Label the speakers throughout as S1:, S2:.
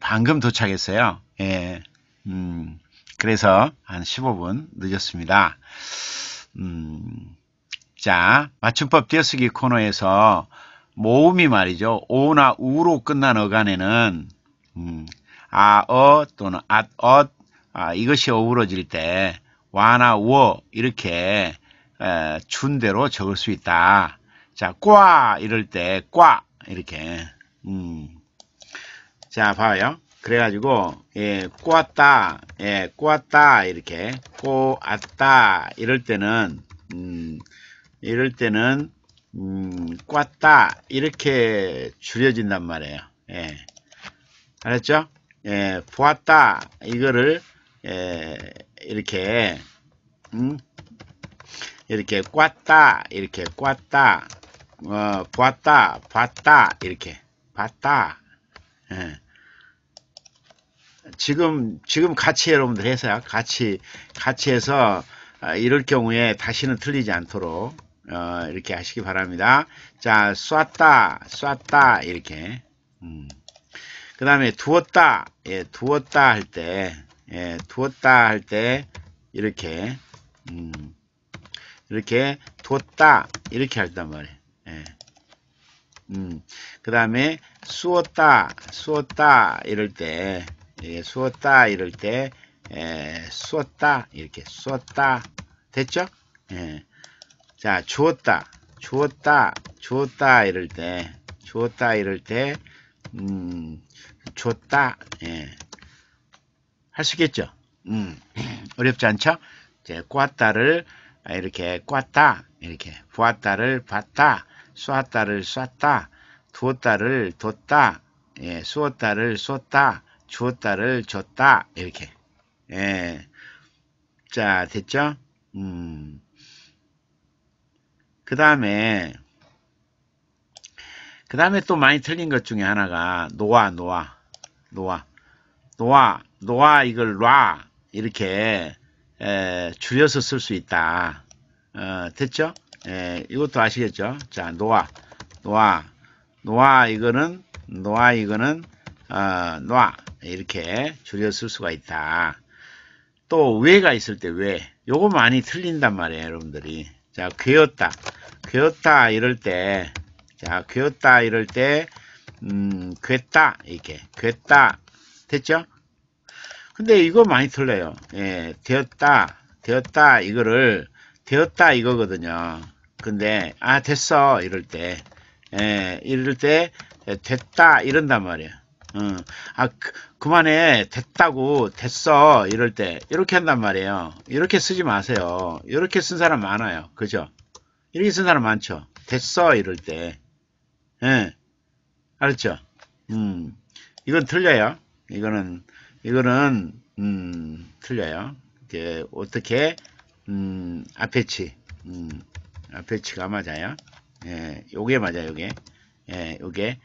S1: 방금 도착했어요. 예. 음, 그래서 한 15분 늦었습니다. 음, 자, 맞춤법 띄어쓰기 코너에서 모음이 말이죠. 오나 우로 끝난 어간에는 음, 아, 어 또는 앗, 엇 아, 이것이 어우러질 때 와나 워 이렇게 에, 준대로 적을 수 있다. 자, 꽈 이럴 때 꽈 이렇게 음. 자, 봐요. 그래가지고 예, 꼬았다, 예, 꼬았다 이렇게 꼬았다 이럴 때는 음, 이럴 때는 음, 꽈다 이렇게 줄여진단 말이에요. 예. 알았죠? 예, 보았다 이거를 예, 이렇게 음, 이렇게 꽈다 이렇게 꽈다 어, 보았다 봤다 이렇게 봤다 예. 지금 지금 같이 여러분들 해서요 같이 같이 해서 아, 이럴 경우에 다시는 틀리지 않도록 어, 이렇게 하시기 바랍니다. 자, 쐈다, 쐈다 이렇게. 음. 그 다음에 두었다, 예, 두었다 할 때, 예, 두었다 할 때 이렇게, 음, 이렇게 뒀다 이렇게 할단 말이에요. 예. 음, 그 다음에 쑤었다, 쑤었다 이럴 때, 예, 쑤었다 이럴 때, 예, 쑤었다 이렇게 쑤었다 됐죠? 예. 자, 주었다, 주었다, 주었다 이럴 때, 주었다 이럴 때, 음, 줬다, 예. 할 수 있겠죠? 음, 어렵지 않죠? 이제, 꽈다를 이렇게 꽈다, 이렇게, 보았다를 봤다, 쏘았다를 쐈다, 두었다를 뒀다, 예, 쏘었다를 쏟다, 주었다를 줬다, 이렇게. 예. 자, 됐죠? 음. 그 다음에 그 다음에 또 많이 틀린 것 중에 하나가 노아 노아 노아 노아 노아 이걸 놔 이렇게 에, 줄여서 쓸 수 있다 어, 됐죠? 에, 이것도 아시겠죠? 자 노아 노아 노아 이거는 노아 이거는 어, 놔 이렇게 줄여 쓸 수가 있다 또 왜가 있을 때 왜 요거 많이 틀린단 말이에요 여러분들이 자 괴었다 괴었다 이럴 때, 자, 괴었다 이럴 때, 음, 괴다, 이렇게, 괴다. 됐죠? 근데 이거 많이 틀려요. 예, 되었다, 되었다, 이거를, 되었다 이거거든요. 근데, 아, 됐어, 이럴 때, 예, 이럴 때, 됐다, 이런단 말이에요. 어, 아, 그, 그만해. 됐다고, 됐어. 이럴 때. 이렇게 한단 말이에요. 이렇게 쓰지 마세요. 이렇게 쓴 사람 많아요. 그죠? 이렇게 쓴 사람 많죠. 됐어 이럴 때. 예. 알았죠? 음. 이건 틀려요. 이거는 이거는 음, 틀려요. 이게 어떻게 음, 앞에치 음, 앞에치가 맞아요. 예, 요게 맞아요, 요게. 예, 요게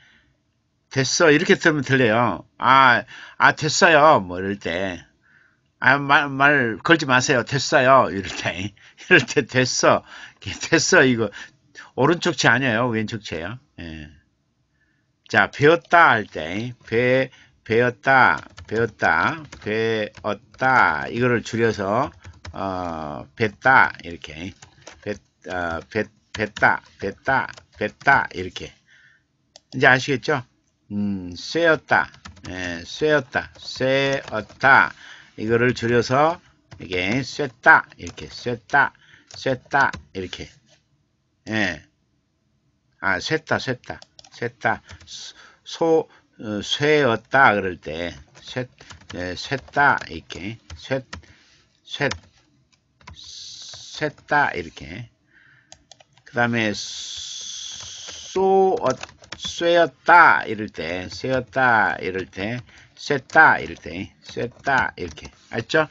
S1: 됐어 이렇게 들으면 틀려요. 아, 아 됐어요. 뭐 이럴 때. 아, 말, 말 걸지 마세요. 됐어요. 이럴 때. 이럴 때 됐어. 됐어. 이거. 오른쪽 체 아니에요. 왼쪽 체요. 예. 자, 배웠다 할 때. 배, 배웠다, 배웠다, 배웠다. 이거를 줄여서, 어, 뱉다. 이렇게. 뱉, 어, 뱉, 뱉다, 뱉다, 뱉다. 이렇게. 이제 아시겠죠? 음, 쇠었다. 예, 쇠었다. 쇠었다. 이거를 줄여서 이게 쇠다 이렇게 쇠다 쇠다 이렇게 예. 아 쇠다 쇠다 쇠다 소 어, 쇠었다 그럴 때 쇠, 예, 쇠다 이렇게 쇠, 쇠, 쇠다 이렇게 그 다음에 쏘, 어, 쇠었다 이럴 때 쇠었다 이럴 때 쇠다 이럴 때 쇠다 이렇게 알죠?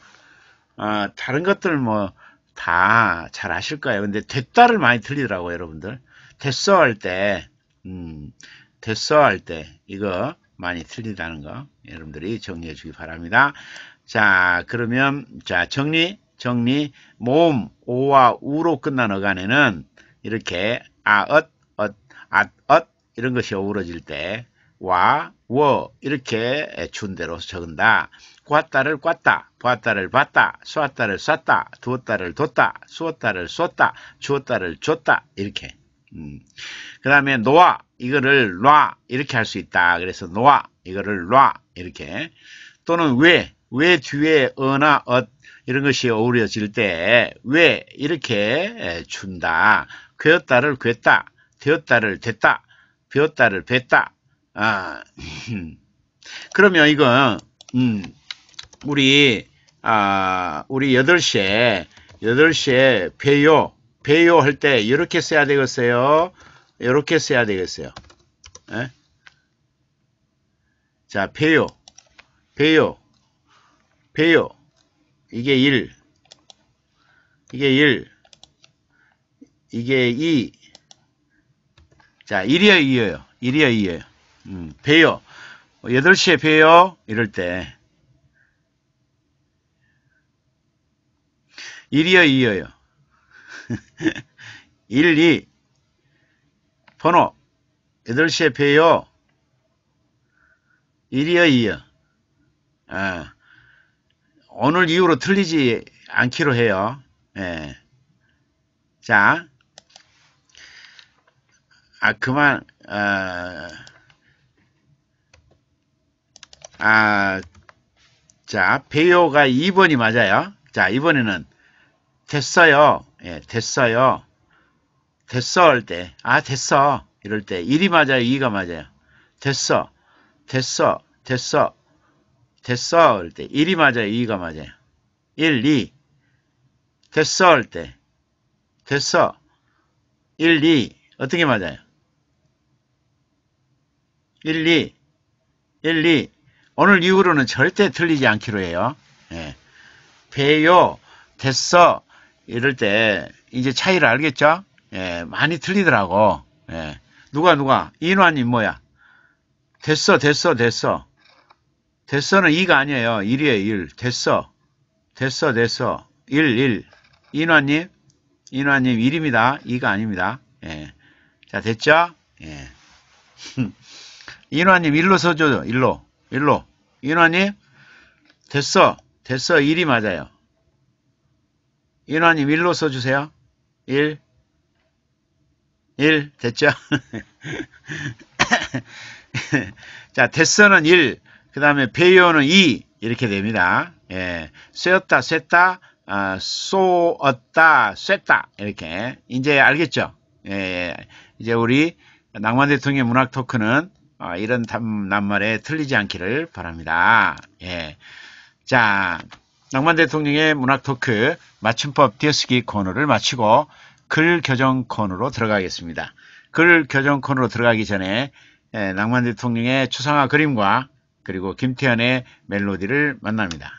S1: 어, 다른 것들 뭐 다 잘 아실 거예요. 근데 됐다를 많이 틀리더라고요, 여러분들. 됐어 할 때, 음, 됐어 할 때 이거 많이 틀리다는 거 여러분들이 정리해 주기 바랍니다. 자, 그러면 자 정리 정리 모음 오와 우로 끝난 어간에는 이렇게 아엇 엇, 앗, 엇 이런 것이 어우러질 때 와, 워 이렇게 준 대로 적은다. 보았다를 꽈다, 보았다를 봤다, 쏘았다를 쐈다, 두었다를 뒀다, 쏘았다를 쏘다, 주었다를 줬다 이렇게. 음. 그 다음에 놓아 이거를 놔 이렇게 할 수 있다. 그래서 놓아 이거를 놔 이렇게 또는 왜, 왜 뒤에 어나 엇 이런 것이 어우러질 때 왜 이렇게 준다. 괴었다를 괴다, 되었다를 됐다, 배웠다를 뱉다. 아, 그러면 이거 음, 우리 아, 우리 8시에 8시에 배요 배요 할 때 이렇게 써야 되겠어요. 이렇게 써야 되겠어요. 에? 자, 배요. 배요. 배요. 이게 1. 이게 1. 이게 2. 자, 1이요, 2예요. 1이요, 2예요. 음, 배요. 8시에 배요. 이럴 때. 1이요, 2예요. 1, 2. 번호. 8시에 배요. 1이요, 2요. 아, 오늘 이후로 틀리지 않기로 해요. 예. 자, 아, 그만, 아, 아, 자, 배요가 2번이 맞아요. 자, 이번에는 됐어요. 예, 됐어요. 됐어 할 때, 아, 됐어. 이럴 때, 1이 맞아요, 2가 맞아요. 됐어. 됐어. 됐어. 됐어. 할 때, 1이 맞아요, 2가 맞아요. 1, 2. 됐어. 할 때, 됐어. 1, 2. 어떻게 맞아요? 1, 2. 1, 2. 오늘 이후로는 절대 틀리지 않기로 해요. 예. 배요, 됐어. 이럴 때, 이제 차이를 알겠죠? 예, 많이 틀리더라고. 예. 누가, 누가? 인화님 뭐야? 됐어, 됐어, 됐어. 됐어는 2가 아니에요. 1이에요, 1. 됐어. 됐어, 됐어. 1, 1. 인화님? 인화님 1입니다. 2가 아닙니다. 예. 자, 됐죠? 예. 인화님 1로 써줘요. 1로. 1로. 인화님? 됐어. 됐어. 1이 맞아요. 인화님 1로 써주세요. 1. 1. 됐죠? 자, 됐어는 1. 그 다음에 배요는 2. 이렇게 됩니다. 예. 쇠었다, 쇠다, 아, 쏘었다, 쇠다. 이렇게. 이제 알겠죠? 예. 이제 우리 낭만 대통령 문학 토크는 아, 이런 낱말에 틀리지 않기를 바랍니다. 예. 자, 낭만 대통령의 문학 토크 맞춤법 띄어쓰기 코너를 마치고 글 교정 코너로 들어가겠습니다. 글 교정 코너로 들어가기 전에 예, 낭만 대통령의 추상화 그림과 그리고 김태현의 멜로디를 만납니다.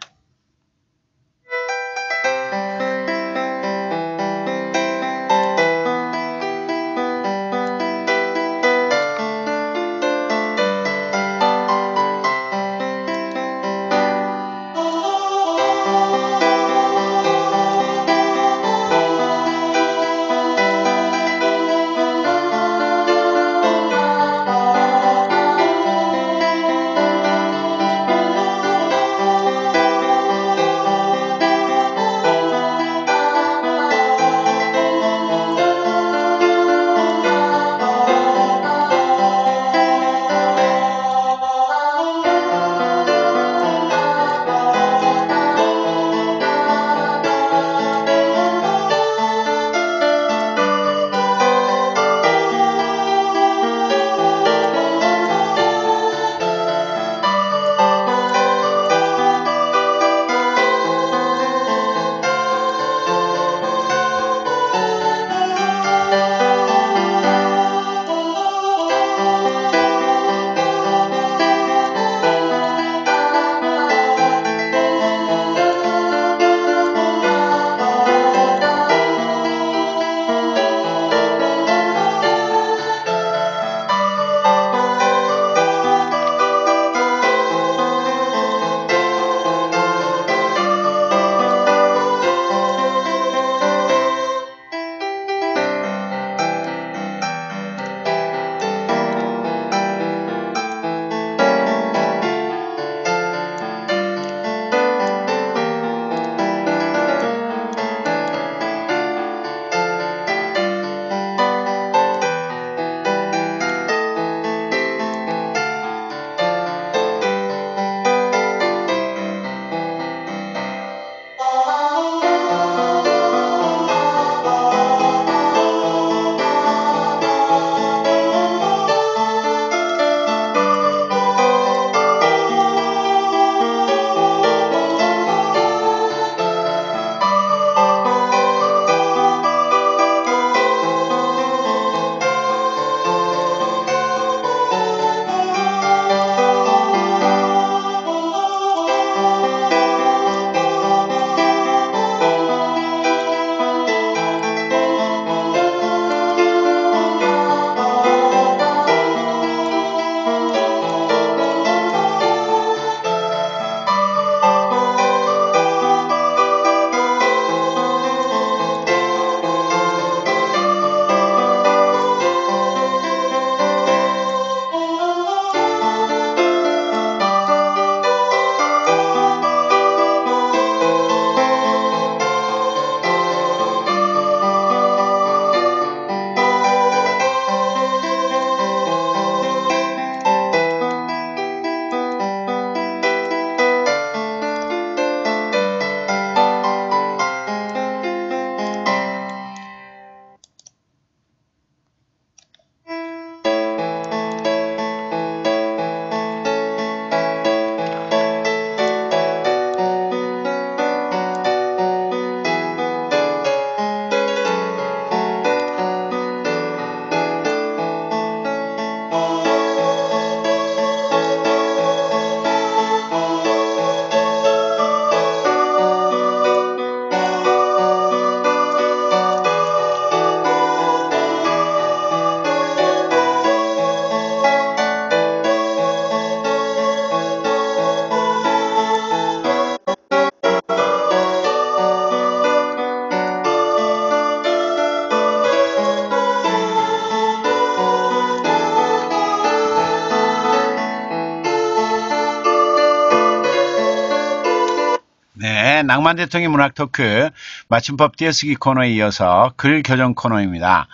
S1: 낭만 대통령 문학 토크 맞춤법 띄어쓰기 코너에 이어서 글 교정 코너입니다.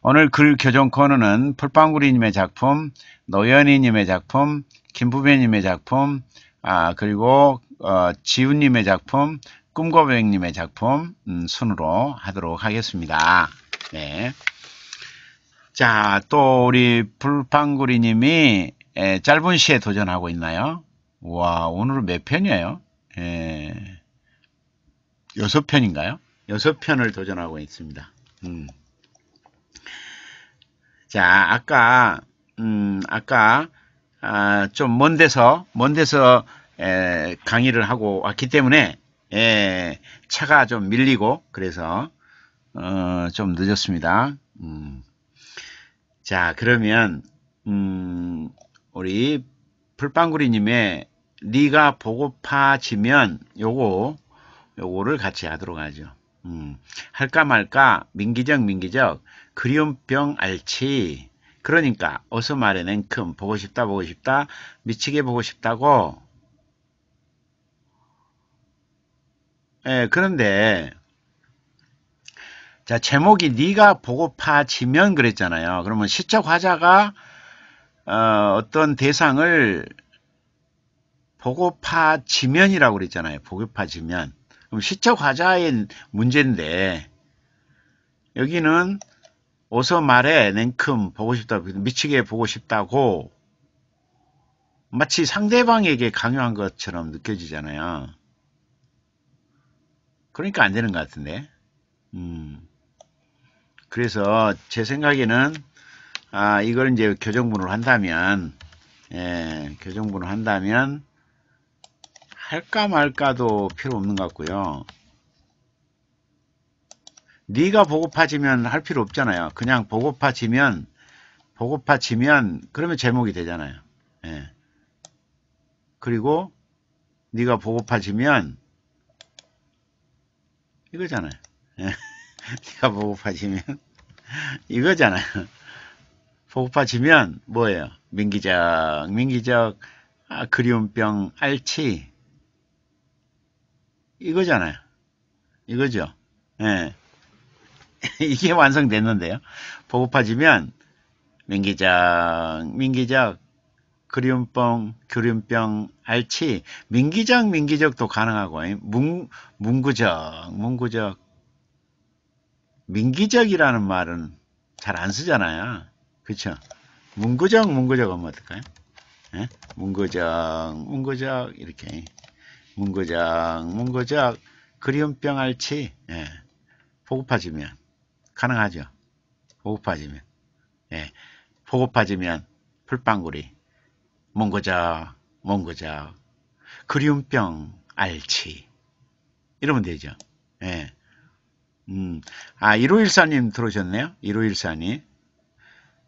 S1: 오늘 글 교정 코너는 풀빵구리님의 작품, 노연희님의 작품, 김부배님의 작품, 아 그리고 어, 지훈님의 작품, 꿈고백님의 작품 음, 순으로 하도록 하겠습니다. 네. 자, 또 우리 불빵구리님이 짧은 시에 도전하고 있나요? 와, 오늘은 몇 편이에요? 예, 여섯 편인가요? 여섯 편을 도전하고 있습니다. 음. 자, 아까, 음, 아까, 아, 좀 먼 데서, 먼 데서, 에, 강의를 하고 왔기 때문에, 에, 차가 좀 밀리고, 그래서, 어, 좀 늦었습니다. 음. 자, 그러면, 음, 우리 풀빵구리님의 네가 보고파지면 요거 요거를 같이 하도록 하죠. 음, 할까 말까 민기적 민기적 그리움병 알치 그러니까 어서 말해 냉큼 보고 싶다 보고 싶다 미치게 보고 싶다고 예, 그런데 자 제목이 네가 보고파지면 그랬잖아요. 그러면 시적 화자가 어, 어떤 대상을 보고파 지면이라고 그랬잖아요. 보고파 지면. 그럼 시적 화자의 문제인데 여기는 어서 말해 냉큼 보고 싶다 미치게 보고 싶다고 마치 상대방에게 강요한 것처럼 느껴지잖아요. 그러니까 안 되는 것 같은데. 음. 그래서 제 생각에는 아 이걸 이제 교정분을 한다면 예, 교정분을 한다면 할까 말까도 필요 없는 것 같고요. 네가 보고파지면 할 필요 없잖아요. 그냥 보고파지면 보고파지면 그러면 제목이 되잖아요. 예. 그리고 네가 보고파지면 이거잖아요. 예. 네가 보고파지면 이거잖아요. 보고파지면 뭐예요? 민기적 민기적 아, 그리움병 알치 이거잖아요. 이거죠. 예. 이게 완성됐는데요. 보급파지면 민기적, 민기적, 그리움병, 그리움병, 알치, 민기적, 민기적도 가능하고, 문, 문구적, 문구적, 민기적이라는 말은 잘 안 쓰잖아요. 그쵸? 문구적, 문구적 하면 어떨까요? 예? 문구적, 문구적, 이렇게. 문고작, 문고작, 그리움병 알치, 예. 보급파지면 가능하죠. 보급파지면, 예. 보급파지면 풀빵구리, 문고작, 문고작, 그리움병 알치, 이러면 되죠. 예. 음, 아, 1514님 들어오셨네요. 1514님.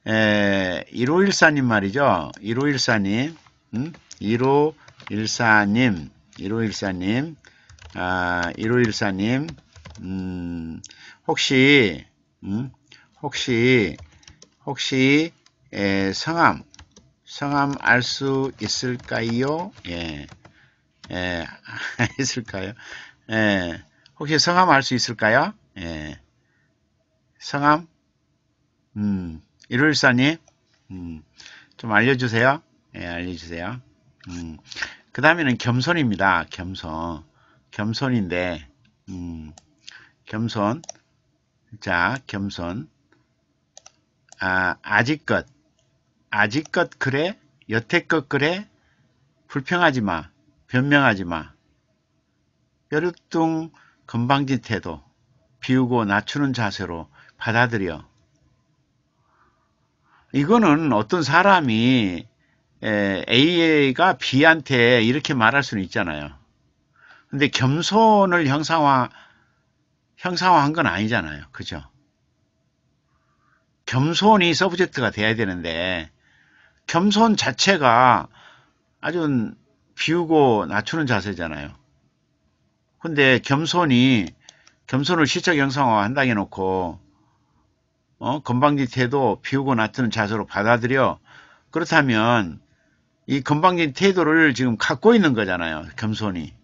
S1: 에, 1514님 말이죠. 1514님, 음? 1514님, 1514님, 아, 1514님, 음, 혹시, 음, 혹시, 혹시, 에, 성함, 성함 알 수 있을까요? 예, 예, 있을까요? 예, 혹시 성함 알 수 있을까요? 예, 성함, 음, 1514님, 음, 좀 알려주세요. 예, 알려주세요. 음, 그 다음에는 겸손입니다. 겸손. 겸손인데, 음, 겸손. 자, 겸손. 아, 아직껏. 아직껏 그래? 여태껏 그래? 불평하지 마. 변명하지 마. 뾰루뚱 건방진 태도. 비우고 낮추는 자세로 받아들여. 이거는 어떤 사람이 A가 B한테 이렇게 말할 수는 있잖아요. 근데 겸손을 형상화, 형상화한 건 아니잖아요. 그죠? 겸손이 서브젝트가 돼야 되는데, 겸손 자체가 아주 비우고 낮추는 자세잖아요. 근데 겸손이, 겸손을 시적 형상화 한다고 해놓고, 어, 건방진 태도 비우고 낮추는 자세로 받아들여. 그렇다면, 이 건방진 태도를 지금 갖고 있는 거잖아요. 겸손이.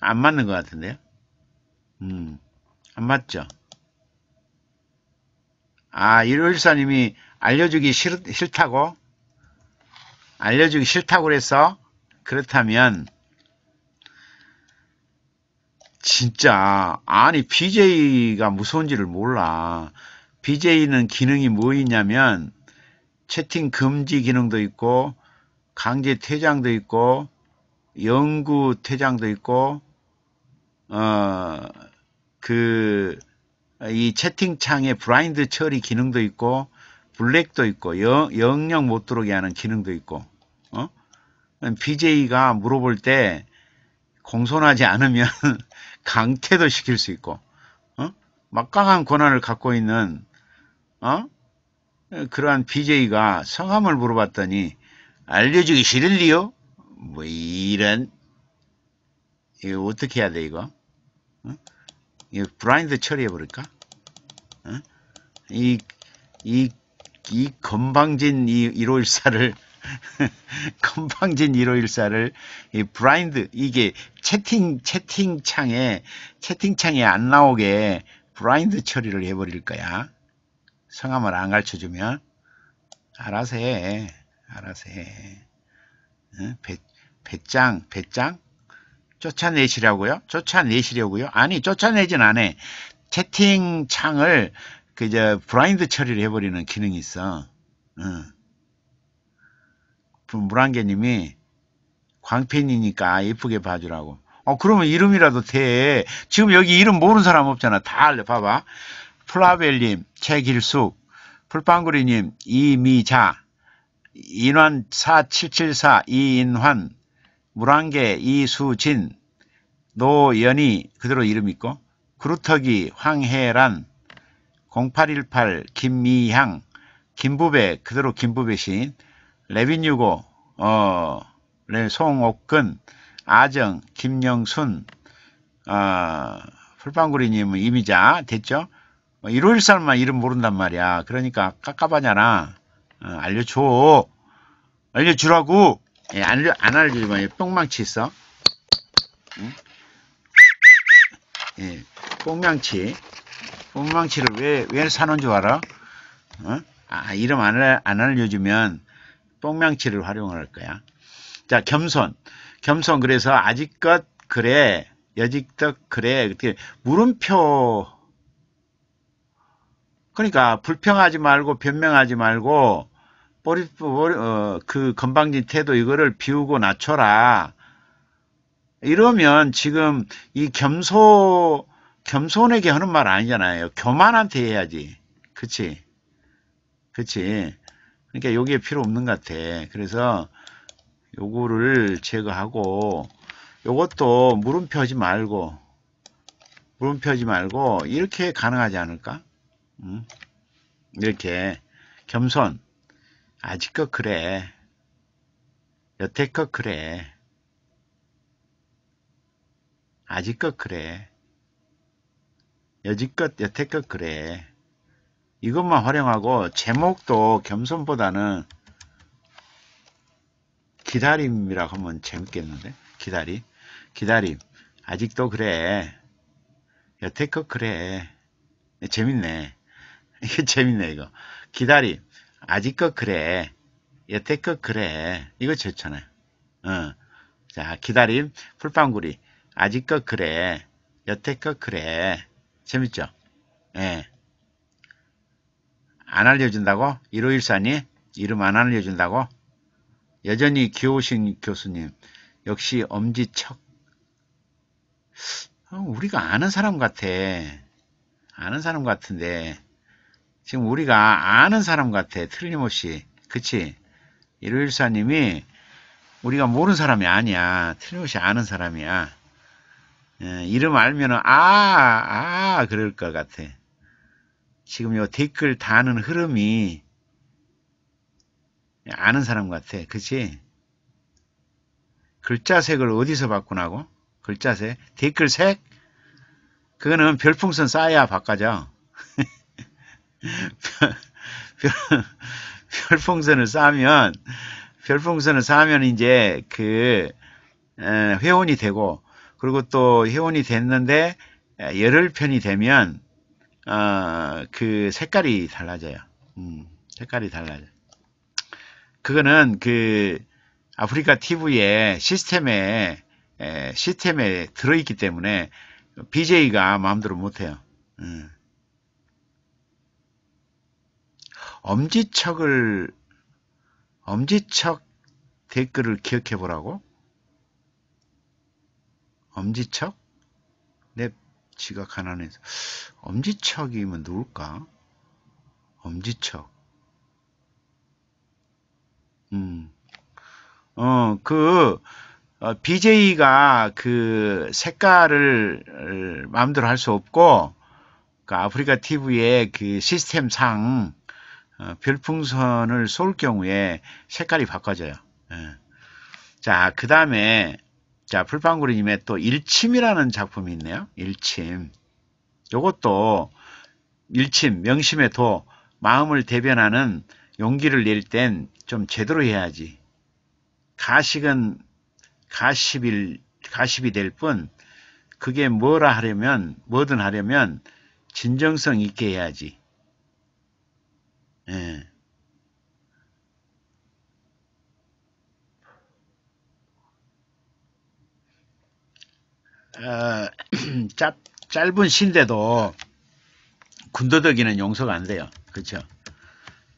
S1: 안 맞는 것 같은데요? 음, 안 맞죠? 아, 일요일사님이 알려주기 싫, 싫다고? 알려주기 싫다고 그랬어? 그렇다면, 진짜, 아니, BJ가 무서운지를 몰라. BJ는 기능이 뭐 있냐면, 채팅 금지 기능도 있고, 강제 퇴장도 있고, 영구 퇴장도 있고, 어, 그, 이 채팅창에 브라인드 처리 기능도 있고, 블랙도 있고, 영, 영영 못 들어오게 하는 기능도 있고, 어? BJ가 물어볼 때 공손하지 않으면 강퇴도 시킬 수 있고, 어? 막강한 권한을 갖고 있는, 어? 그러한 BJ가 성함을 물어봤더니 알려주기 싫을리요? 뭐 이런 이거 어떻게 해야 돼 이거? 어? 이거 브라인드 처리해 버릴까? 어? 이, 이, 이 건방진 이 1514를 건방진 1514를 이 브라인드 이게 채팅 채팅창에 채팅창에 안 나오게 브라인드 처리를 해버릴 거야. 성함을 안 가르쳐 주면 알아서 해. 알아서 해. 어? 배, 배짱, 배짱? 쫓아내시라고요? 쫓아내시려고요? 아니, 쫓아내진 않아. 채팅창을 그저 브라인드 처리를 해버리는 기능이 있어. 어. 물안개님이 광팬이니까 예쁘게 봐주라고. 어, 그러면 이름이라도 돼. 지금 여기 이름 모르는 사람 없잖아. 다 알려. 봐봐. 플라벨님, 최길숙, 풀빵구리님, 이미자, 인환 4774, 이인환, 물안개, 이수진, 노연희, 그대로 이름 있고, 그루터기, 황혜란, 0818, 김미향, 김부배, 그대로 김부배 시인, 레빈유고, 어, 송옥근, 아정, 김영순, 어, 풀빵구리님은 이미자, 됐죠? 1호1살만 뭐 이름 모른단 말이야. 그러니까 깝깝하잖아. 어, 알려줘. 알려주라고. 예, 알려, 안 알려주면 똥망치 있어. 응? 예, 똥망치. 똥망치를 왜, 왜 사는 줄 알아? 어? 아, 이름 안, 안 알려주면 똥망치를 활용할 거야. 자, 겸손. 겸손, 그래서 아직껏 그래. 여직껏 그래. 물음표 그러니까 불평하지 말고 변명하지 말고 머리, 머리 어, 그 건방진 태도 이거를 비우고 낮춰라. 이러면 지금 이 겸손 겸손에게 하는 말 아니잖아요. 교만한테 해야지. 그치? 그치? 그러니까 여기에 필요 없는 것 같아. 그래서 요거를 제거하고 요것도 물음표 하지 말고 물음표 하지 말고 이렇게 가능하지 않을까? 음? 이렇게 겸손 아직껏 그래. 여태껏 그래. 아직껏 그래. 여지껏 여태껏 그래. 이것만 활용하고 제목도 겸손보다는 기다림이라고 하면 재밌겠는데? 기다림? 기다림. 아직도 그래. 여태껏 그래. 재밌네. 이게 재밌네 이거. 기다림. 아직껏 그래. 여태껏 그래. 이거 좋잖아요. 어. 자 기다림. 풀빵구리. 아직껏 그래. 여태껏 그래. 재밌죠? 예. 안 알려준다고? 1514니? 이름 안 알려준다고? 여전히 귀여우신 교수님. 역시 엄지척. 어, 우리가 아는 사람 같아. 아는 사람 같은데 지금 우리가 아는 사람 같아. 틀림없이. 그치? 일요일사님이 우리가 모르는 사람이 아니야. 틀림없이 아는 사람이야. 예, 이름 알면은, 아, 아, 그럴 것 같아. 지금 요 댓글 다는 흐름이 아는 사람 같아. 그치? 글자색을 어디서 바꾸나고? 글자색? 댓글색? 그거는 별풍선 쌓아야 바꿔져. 별풍선을 쌓으면 별풍선을 쌓으면 이제 그 회원이 되고 그리고 또 회원이 됐는데 열흘 편이 되면 어, 그 색깔이 달라져요. 음, 색깔이 달라져요. 그거는 그 아프리카 TV의 시스템에 에, 시스템에 들어있기 때문에 BJ가 마음대로 못해요. 음. 엄지척을 엄지척 댓글을 기억해 보라고? 엄지척? 내 지각 하나에서 엄지척이면 누굴까? 엄지척. 음. 어, 그, 어, BJ가 그 색깔을 마음대로 할 수 없고, 그 아프리카 TV의 그 시스템상 어, 별풍선을 쏠 경우에 색깔이 바꿔져요. 예. 자, 그 다음에 자, 풀빵구리님의 또 일침이라는 작품이 있네요. 일침. 요것도 일침, 명심의 도, 마음을 대변하는 용기를 낼 땐 좀 제대로 해야지. 가식은 가십일, 가십이 될 뿐, 그게 뭐라 하려면, 뭐든 하려면 진정성 있게 해야지. 예. 어, 짧, 짧은 시인데도 군더더기는 용서가 안 돼요. 그렇죠?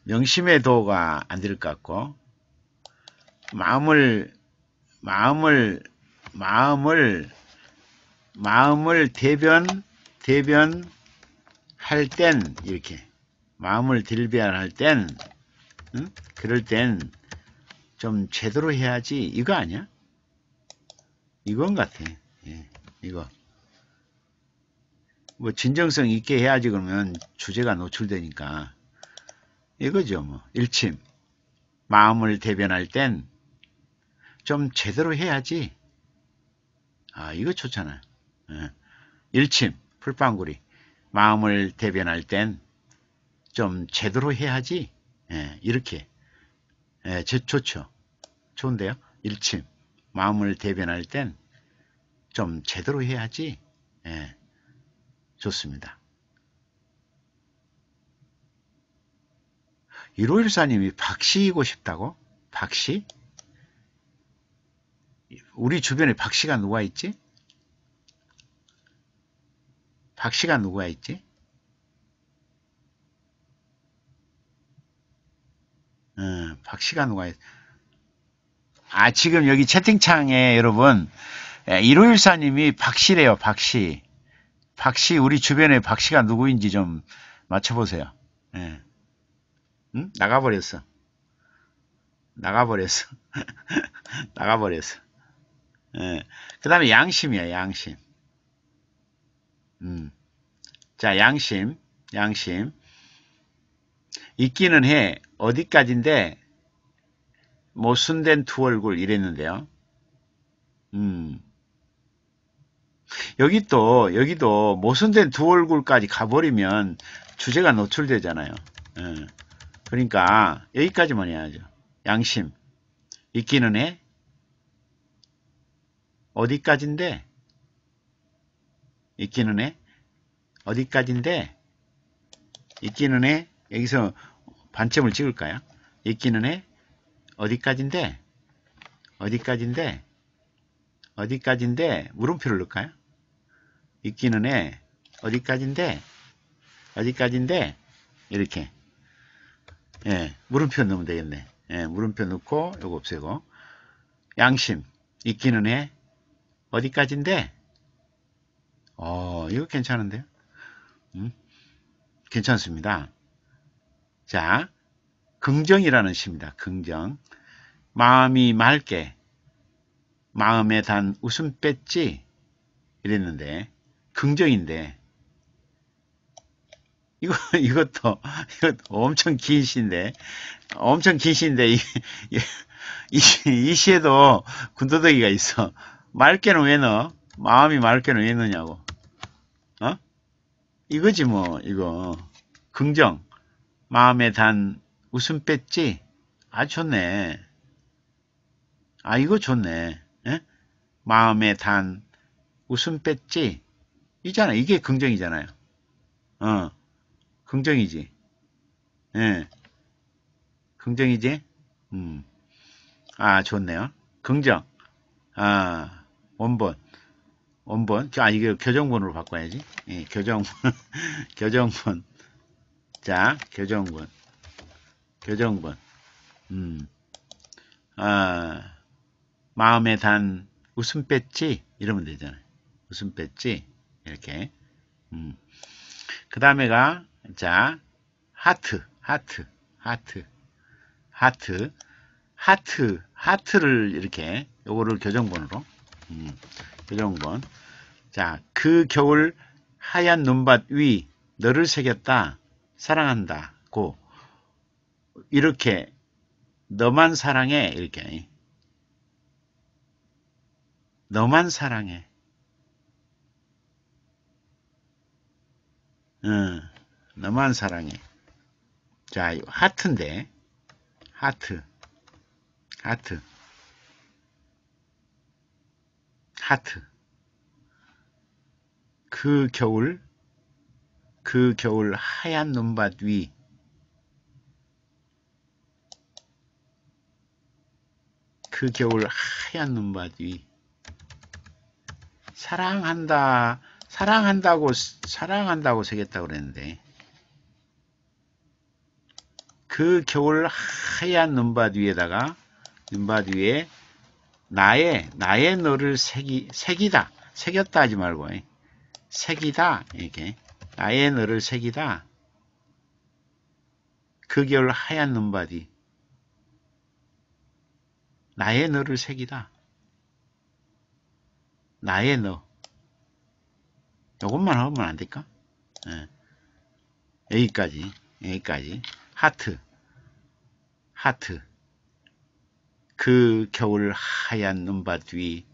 S1: 명심의 도가 안 될 것 같고 마음을 마음을 마음을 마음을 대변 대변 할 땐 이렇게 마음을 들변할 땐 응? 그럴 땐 좀 제대로 해야지 이거 아니야? 이건 같아. 예. 이거. 뭐 진정성 있게 해야지 그러면 주제가 노출되니까 이거죠 뭐 일침 마음을 대변할 땐 좀 제대로 해야지 아 이거 좋잖아 예. 일침 풀빵구리 마음을 대변할 땐 좀 제대로 해야지 예, 이렇게 예, 좋죠 좋은데요 일침 마음을 대변할 땐 좀 제대로 해야지. 예, 좋습니다. 일호일사님이 박씨이고 싶다고? 박씨? 우리 주변에 박씨가 누가 있지? 박씨가 누가 있지? 어, 박씨가 누가 있... 아 지금 여기 채팅창에 여러분 예, 일호일사님이 박씨래요, 박씨. 박씨, 우리 주변에 박씨가 누구인지 좀 맞춰보세요. 예. 응? 나가버렸어. 나가버렸어. 나가버렸어. 예. 그 다음에 양심이야, 양심. 음. 자, 양심, 양심. 있기는 해. 어디까지인데, 모순된 두 얼굴 이랬는데요. 음. 여기 또 여기도 모순된 두 얼굴까지 가버리면 주제가 노출되잖아요. 예. 그러니까 여기까지만 해야죠. 양심 있기는 해. 어디까지인데 있기는 해. 어디까지인데 있기는 해. 여기서 반점을 찍을까요? 있기는 해. 어디까지인데 어디까지인데 어디까지인데 물음표를 넣을까요? 있기는 해. 어디까지인데? 어디까지인데? 이렇게. 예, 물음표 넣으면 되겠네. 예, 물음표 넣고 요거 없애고. 양심. 있기는 해. 어디까지인데? 어, 이거 괜찮은데요? 음? 괜찮습니다. 자, 긍정이라는 시입니다. 긍정. 마음이 맑게 마음에 단 웃음 뺐지 이랬는데 긍정인데 이거 이것도 이것 엄청 긴 시인데 엄청 긴 시인데 이, 이, 이 시에도 군더더기가 있어 맑게는 왜 넣어? 마음이 맑게는 왜 넣냐고 어? 이거지 뭐 이거 긍정 마음에 단 웃음 뺐지 아 좋네 아 이거 좋네 예? 마음에 단 웃음 뺐지? 이잖아. 이게 긍정이잖아요. 어, 긍정이지. 예. 긍정이지? 음. 아, 좋네요. 긍정. 아, 원본. 원본. 아, 이게 교정본으로 바꿔야지. 예, 교정본. 교정본. 자, 교정본. 교정본. 음. 아, 마음에 단 웃음 뺐지? 이러면 되잖아요. 웃음 뺐지? 이렇게. 음. 그 다음에가, 자, 하트, 하트, 하트, 하트, 하트, 하트를 이렇게, 요거를 교정본으로, 음, 교정본. 자, 그 겨울 하얀 눈밭 위, 너를 새겼다, 사랑한다, 고, 이렇게, 너만 사랑해, 이렇게. 너만 사랑해. 응, 너만 사랑해. 자, 하트인데, 하트, 하트, 하트. 그 겨울, 그 겨울 하얀 눈밭 위, 그 겨울 하얀 눈밭 위, 사랑한다, 사랑한다고 사랑한다고 새겼다고 그랬는데. 그 겨울 하얀 눈밭 위에다가 눈밭 위에 나의 나의 너를 새기 새기다. 새겼다 하지 말고. 새기다. 이렇게 나의 너를 새기다 그 겨울 하얀 눈밭이 나의 너를 새기다 나의 너 요것만 하면 안 될까? 예. 여기까지, 여기까지. 하트, 하트. 그 겨울 하얀 눈밭 위,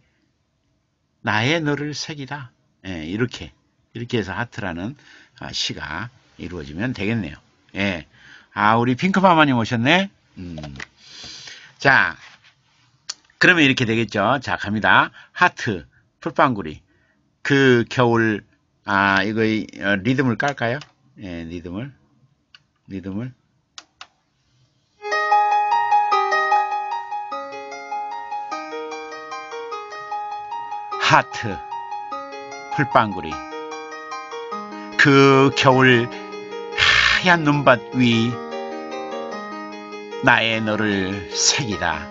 S1: 나의 너를 새기다. 예, 이렇게, 이렇게 해서 하트라는 아, 시가 이루어지면 되겠네요. 예. 아, 우리 핑크마마님 오셨네? 음. 자, 그러면 이렇게 되겠죠. 자, 갑니다. 하트, 풀빵구리. 그 겨울 아, 이거 어, 리듬을 깔까요? 예, 리듬을. 리듬을. 하트. 풀빵구리. 그 겨울 하얀 눈밭 위 나의 너를 색이다.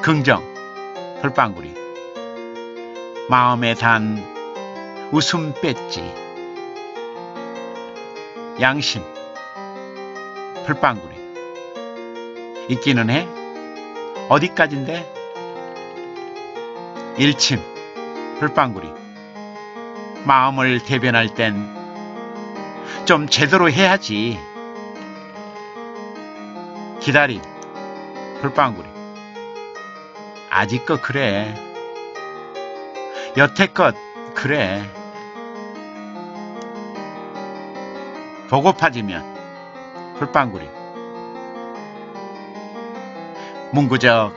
S1: 긍정. 풀빵구리. 마음에 단 웃음 뺐지. 양심, 풀빵구리. 있기는 해? 어디까지인데? 일침, 풀빵구리. 마음을 대변할 땐 좀 제대로 해야지. 기다림, 풀빵구리. 아직껏 그래. 여태껏 그래. 보고파지면 풀빵구리 문구적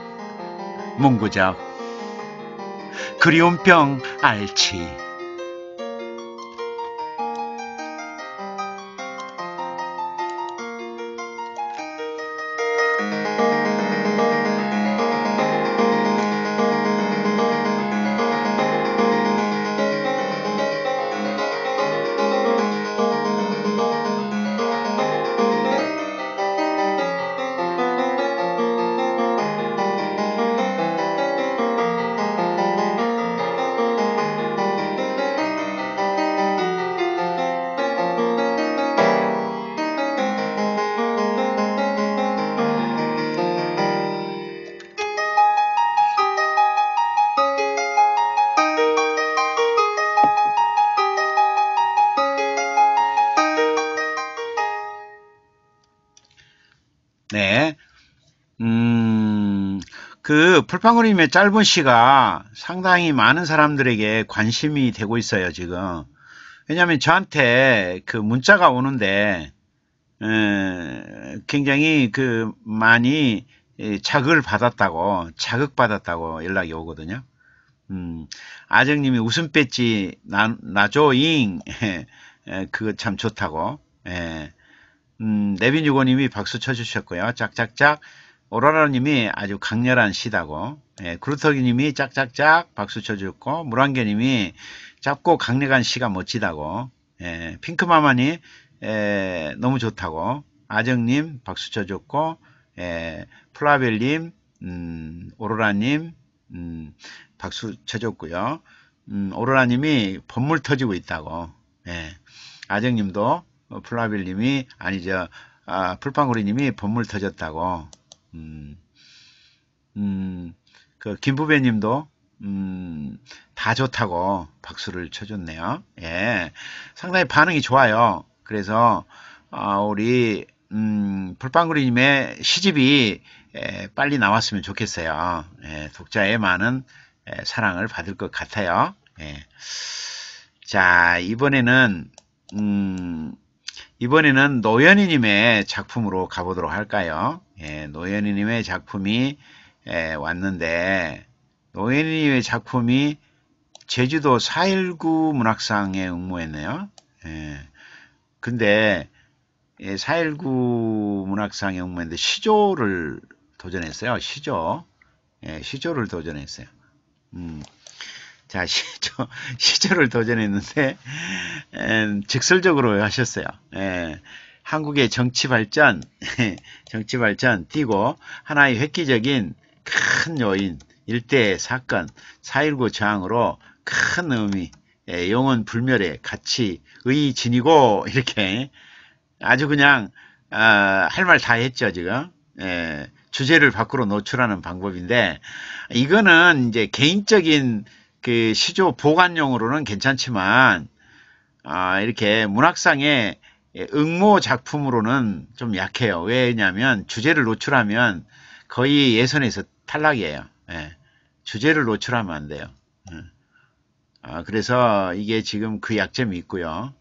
S1: 문구적 그리움병 알치 풀팡그림의 짧은 시가 상당히 많은 사람들에게 관심이 되고 있어요 지금 왜냐하면 저한테 그 문자가 오는데 에, 굉장히 그 많이 자극을 받았다고 자극 받았다고 연락이 오거든요 음, 아정님이 웃음 뺐지, 나, 나조잉. 그거 참 좋다고. 예. 음, 내빈유고님이 박수 쳐주셨고요. 짝짝짝. 오라라님이 아주 강렬한 시다고. 예, 그루터기님이 짝짝짝 박수 쳐주셨고, 물안개님이 짧고 강력한 시가 멋지다고. 예, 핑크마마니 예, 너무 좋다고. 아정님 박수 쳐줬고, 예, 플라벨님, 음, 오로라님, 음, 박수 쳐줬고요. 음, 오로라님이 법물 터지고 있다고. 예, 아정님도 어, 플라벨님이 아니죠. 아, 풀빵구리님이 법물 터졌다고. 음, 음, 그 김부배님도 음, 다 좋다고 박수를 쳐줬네요. 예, 상당히 반응이 좋아요. 그래서 어, 우리 음, 풀빵구리님의 시집이 에, 빨리 나왔으면 좋겠어요. 예, 독자의 많은 에, 사랑을 받을 것 같아요. 예. 자, 이번에는 음, 이번에는 노현이님의 작품으로 가보도록 할까요? 예, 노현이님의 작품이 예, 왔는데 노현이님의 작품이 제주도 4.19 문학상에 응모했네요. 예, 근데 예, 4.19 문학상에 응모했는데 시조를 도전했어요. 시조. 예, 시조를 도전했어요. 음. 자, 시조, 시조를 도전했는데, 에, 직설적으로 하셨어요. 에, 한국의 정치 발전, 정치 발전 띄고 하나의 획기적인 큰 요인, 일대 사건, 4.19 저항으로 큰 의미, 에, 영원 불멸의 가치, 의 지니고, 이렇게 아주 그냥, 아, 할말 다 했죠, 지금. 에, 주제를 밖으로 노출하는 방법인데, 이거는 이제 개인적인 그 시조 보관용으로는 괜찮지만 아, 이렇게 문학상의 응모 작품으로는 좀 약해요. 왜냐하면 주제를 노출하면 거의 예선에서 탈락이에요. 예. 주제를 노출하면 안 돼요. 예. 아, 그래서 이게 지금 그 약점이 있고요.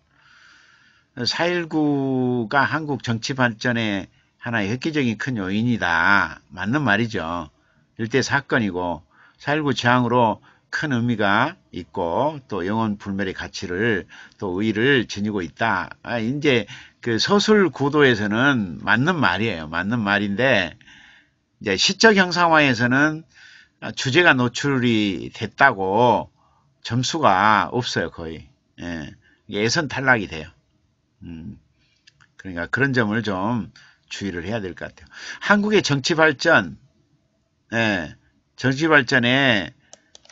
S1: 4.19가 한국 정치 발전의 하나의 획기적인 큰 요인이다. 맞는 말이죠. 일대 사건이고 4.19 저항으로 큰 의미가 있고 또 영원 불멸의 가치를 또 의의를 지니고 있다. 아, 이제 그 서술 구도에서는 맞는 말이에요. 맞는 말인데 이제 시적 형상화에서는 주제가 노출이 됐다고 점수가 없어요. 거의. 예. 예선 탈락이 돼요. 음. 그러니까 그런 점을 좀 주의를 해야 될 것 같아요. 한국의 정치 발전, 예. 정치 발전에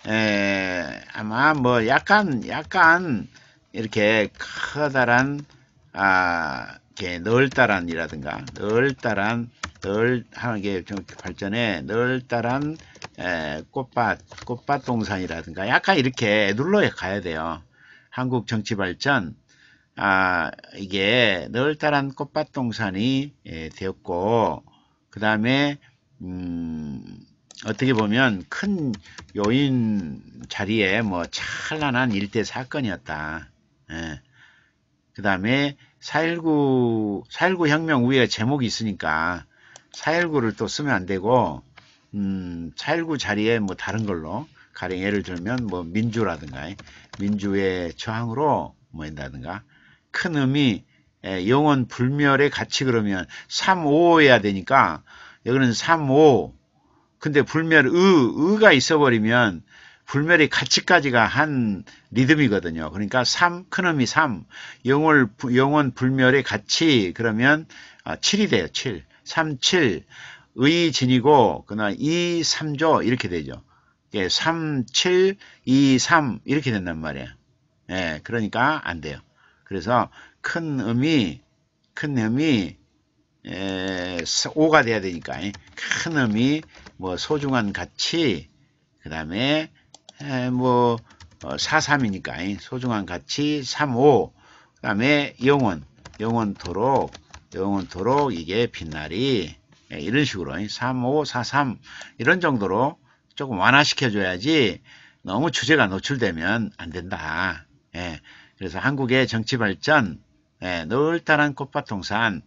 S1: 에, 아마 뭐 약간 약간 이렇게 커다란 아 이렇게 널따란이라든가 널따란 널하게 좀 발전에 널따란 에, 꽃밭 꽃밭 동산이라든가 약간 이렇게 눌러야 가야 돼요. 한국 정치 발전 아 이게 널따란 꽃밭 동산이 예, 되었고 그 다음에 음 어떻게 보면 큰 요인 자리에 뭐 찬란한 일대 사건이었다. 예. 그 다음에 4.19, 4.19 혁명 위에 제목이 있으니까 4.19를 또 쓰면 안 되고, 음, 4.19 자리에 뭐 다른 걸로, 가령 예를 들면 뭐 민주라든가, 민주의 저항으로 뭐 한다든가, 큰 의미, 예, 영원 불멸의 가치 그러면 3, 5 해야 되니까, 여기는 3, 5, 근데 불멸, 의, 의가 있어버리면 불멸의 가치까지가 한 리듬이거든요. 그러니까 3, 큰음이 3, 영월, 영원 불멸의 가치, 그러면 7이 아, 돼요. 7. 3, 7. 의 진이고, 그나 2, 3조, 이렇게 되죠. 예, 3, 7, 2, 3, 이렇게 된단 말이에요. 예, 그러니까 안 돼요. 그래서 큰 음이, 큰 음이, 에, 5가 돼야 되니까, 큰 음이 뭐 소중한 가치, 그 다음에 뭐 4.3이니까 어, 소중한 가치 3.5, 그 다음에 영원, 영원토록, 영원토록 이게 빛날이 예, 이런 식으로 3.5, 4.3 이런 정도로 조금 완화시켜 줘야지 너무 주제가 노출되면 안 된다. 예, 그래서 한국의 정치 발전, 예, 널따란 꽃밭동산,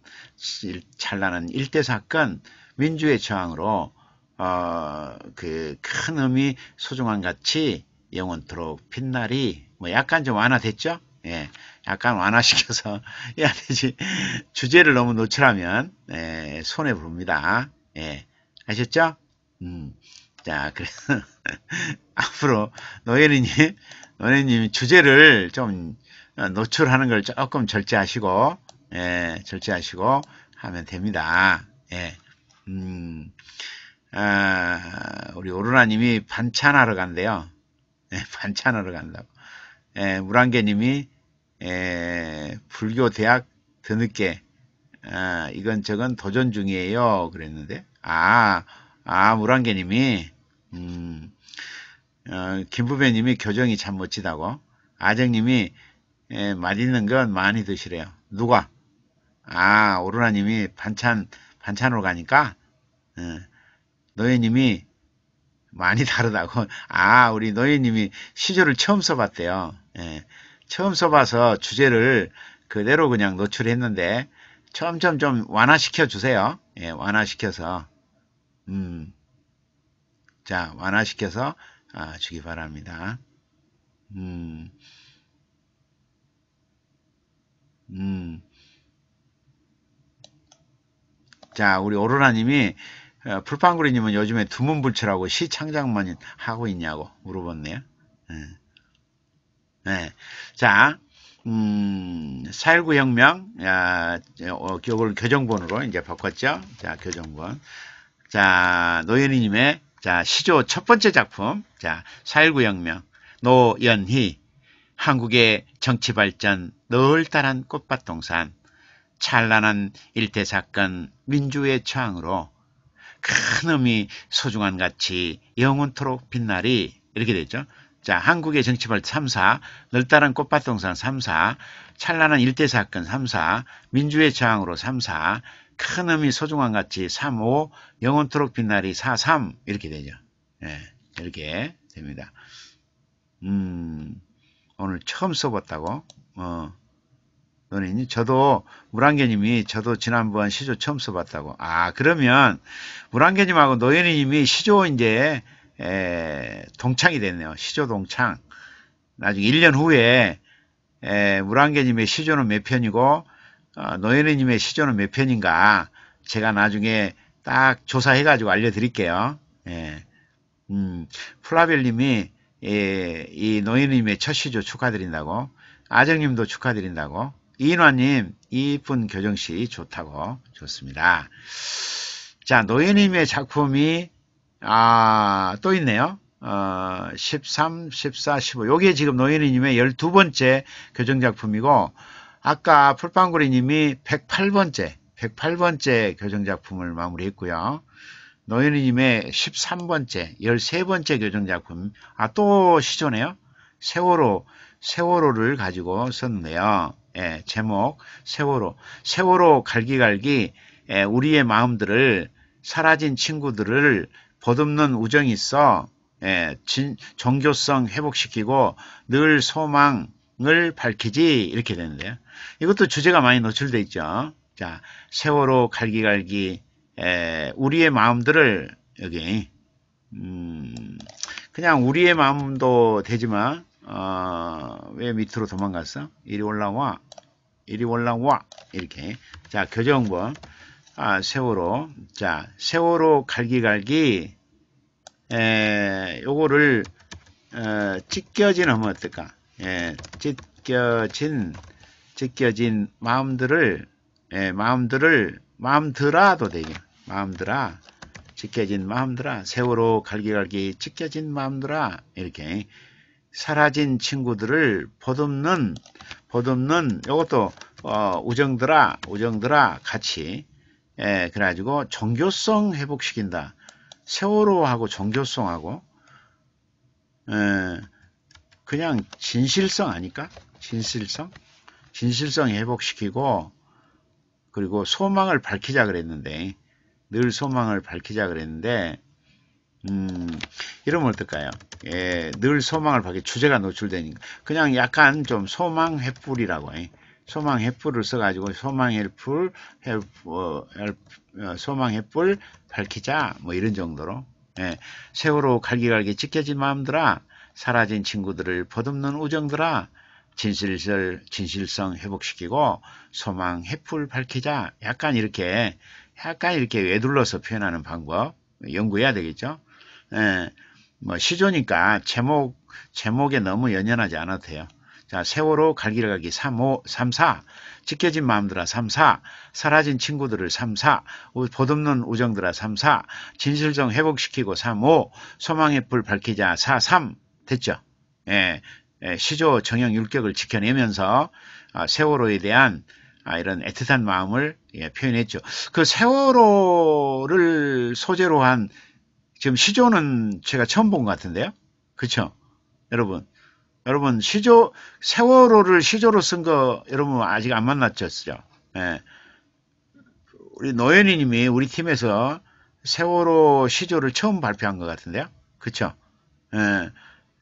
S1: 찬란한 일대 사건, 민주의 저항으로 어, 그큰 의미 소중한 가치 영원토록 빛날이 뭐 약간 좀 완화됐죠? 예, 약간 완화시켜서 해야 되지. 주제를 너무 노출하면 예, 손해 봅니다. 예, 아셨죠? 음, 자, 그래서 앞으로 노예리님, 노예님 주제를 좀 노출하는 걸 조금 절제하시고, 예, 절제하시고 하면 됩니다. 예, 음, 아, 우리 오로라님이 반찬하러 간대요. 예, 반찬하러 간다고. 예, 물안개님이 예, 불교 대학 더 늦게 아, 이건 저건 도전 중이에요. 그랬는데 아, 아 물안개님이 음, 어, 김부배님이 교정이 참 멋지다고 아정님이 예, 맛있는 건 많이 드시래요. 누가? 아 오로라님이 반찬 반찬으로 가니까 어, 노예님이 많이 다르다고. 아, 우리 노예님이 시조를 처음 써봤대요. 예, 처음 써봐서 주제를 그대로 그냥 노출했는데 점점 좀 완화시켜 주세요. 예, 완화시켜서 음, 자 완화시켜서 아, 주기 바랍니다. 음, 음. 자, 우리 오로라님이 어, 불판구리님은 요즘에 두문불출하고 시창작만 하고 있냐고 물어봤네요. 네. 네. 자, 음, 4.19 혁명, 야, 어, 이걸 교정본으로 이제 바꿨죠. 자, 교정본. 자, 노현희님의 자, 시조 첫 번째 작품. 자, 4.19 혁명. 노연희. 한국의 정치 발전 널따란 꽃밭 동산. 찬란한 일대 사건 민주의 창으로 큰 의미 소중한 가치 영원토록 빛나리 이렇게 되죠. 자, 한국의 정치발 3사, 널따란 꽃밭동산 3사, 찬란한 일대 사건 3사, 민주의 저항으로 3사, 큰 의미 소중한 가치 3, 5, 영원토록 빛나리 4, 3 이렇게 되죠. 예, 이렇게 됩니다. 음, 오늘 처음 써봤다고? 어, 너는 저도 물안개님이 저도 지난번 시조 처음 써봤다고. 아 그러면 물안개님하고 노현이님이 시조 이제 에, 동창이 됐네요. 시조 동창. 나중에 1년 후에 에, 물안개님의 시조는 몇 편이고 어, 노현이님의 시조는 몇 편인가 제가 나중에 딱 조사해가지고 알려드릴게요. 예. 음, 플라벨님이 예, 이 노현님의 첫 시조 축하드린다고 아정님도 축하드린다고 이인화님 이쁜 교정시 좋다고 좋습니다. 자 노예님의 작품이 아, 또 있네요. 어, 13, 14, 15 요게 지금 노예님의 12번째 교정작품이고 아까 풀빵구리님이 108번째 108번째 교정작품을 마무리했고요. 노현이님의 13번째, 13번째 교정작품, 아, 또 시조네요. 세월호, 세월호를 가지고 썼네요. 예, 제목 세월호 세월호 갈기갈기 예, 우리의 마음들을 사라진 친구들을 보듬는 우정이 있어 예, 진, 종교성 회복시키고 늘 소망을 밝히지 이렇게 되는데요. 이것도 주제가 많이 노출되어 있죠. 자 세월호 갈기갈기 예, 우리의 마음들을 여기 음, 그냥 우리의 마음도 되지만 어, 왜 밑으로 도망갔어? 이리 올라와. 이리 올라와. 이렇게. 자, 교정번. 아, 세월호. 자, 세월호 갈기갈기. 에, 요거를, 어, 찢겨진 하면 어떨까? 예, 찢겨진, 찢겨진 마음들을, 예, 마음들을, 마음들아도 되게. 마음들아. 찢겨진 마음들아. 세월호 갈기갈기 찢겨진 마음들아. 이렇게. 사라진 친구들을 보듬는 보듬는 이것도 어, 우정들아 우정들아 같이 예, 그래가지고 종교성 회복시킨다. 세월호하고 종교성하고 예, 그냥 진실성 아닐까? 진실성? 진실성 회복시키고 그리고 소망을 밝히자 그랬는데 늘 소망을 밝히자 그랬는데 음, 이러면 어떨까요? 예, 늘 소망을 받게 주제가 노출되니까 그냥 약간 좀 소망 횃불이라고 해. 소망 횃불을 써가지고 소망 횃불, 횃, 어, 어, 소망 횃불 밝히자 뭐 이런 정도로 예, 세월호 갈기갈기 찢겨진 마음들아 사라진 친구들을 버듬는 우정들아 진실설, 진실성 회복시키고 소망 햇불 밝히자. 약간 이렇게, 약간 이렇게 외둘러서 표현하는 방법 연구해야 되겠죠. 예, 뭐 시조니까 제목, 제목에 너무 연연하지 않아도 돼요. 자, 세월호 갈길 가기 3, 5, 3, 4. 찢겨진 마음들아 3, 4. 사라진 친구들을 3, 4. 보듬는 우정들아 3, 4. 진실성 회복시키고 3, 5. 소망의 불 밝히자 4, 3. 됐죠? 예, 예, 시조 정형 율격을 지켜내면서 아, 세월호에 대한 아, 이런 애틋한 마음을 예, 표현했죠. 그 세월호를 소재로 한 지금 시조는 제가 처음 본 것 같은데요. 그쵸? 여러분. 여러분 시조 세월호를 시조로 쓴 거 여러분 아직 안 만났죠? 예. 우리 노현이 님이 우리 팀에서 세월호 시조를 처음 발표한 것 같은데요. 그쵸? 예.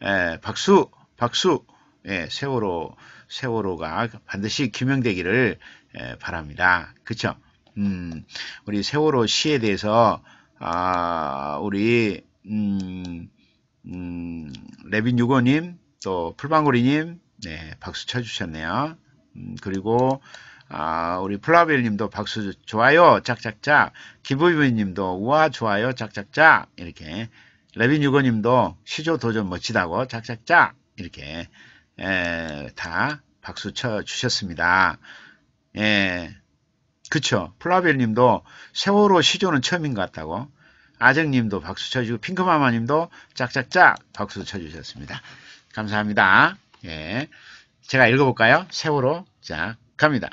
S1: 예, 박수 박수 예, 세월호 세월호가 반드시 규명되기를 예, 바랍니다. 그쵸? 음, 우리 세월호 시에 대해서 아, 우리 음, 음, 레빈 유고님 또 풀방고리님 네, 박수 쳐주셨네요. 음, 그리고 아, 우리 플라벨 님도 박수 좋아요 짝짝짝. 기부이님도 우와 좋아요 짝짝짝. 이렇게. 레빈 유고 님도 시조 도전 멋지다고 짝짝짝. 이렇게 에, 다 박수 쳐 주셨습니다. 예, 그쵸. 플라벨 님도 세월호 시조는 처음인 것 같다고. 아정 님도 박수 쳐주고 핑크마마 님도 짝짝짝 박수 쳐주셨습니다. 감사합니다. 예, 제가 읽어볼까요? 세월호 자 갑니다.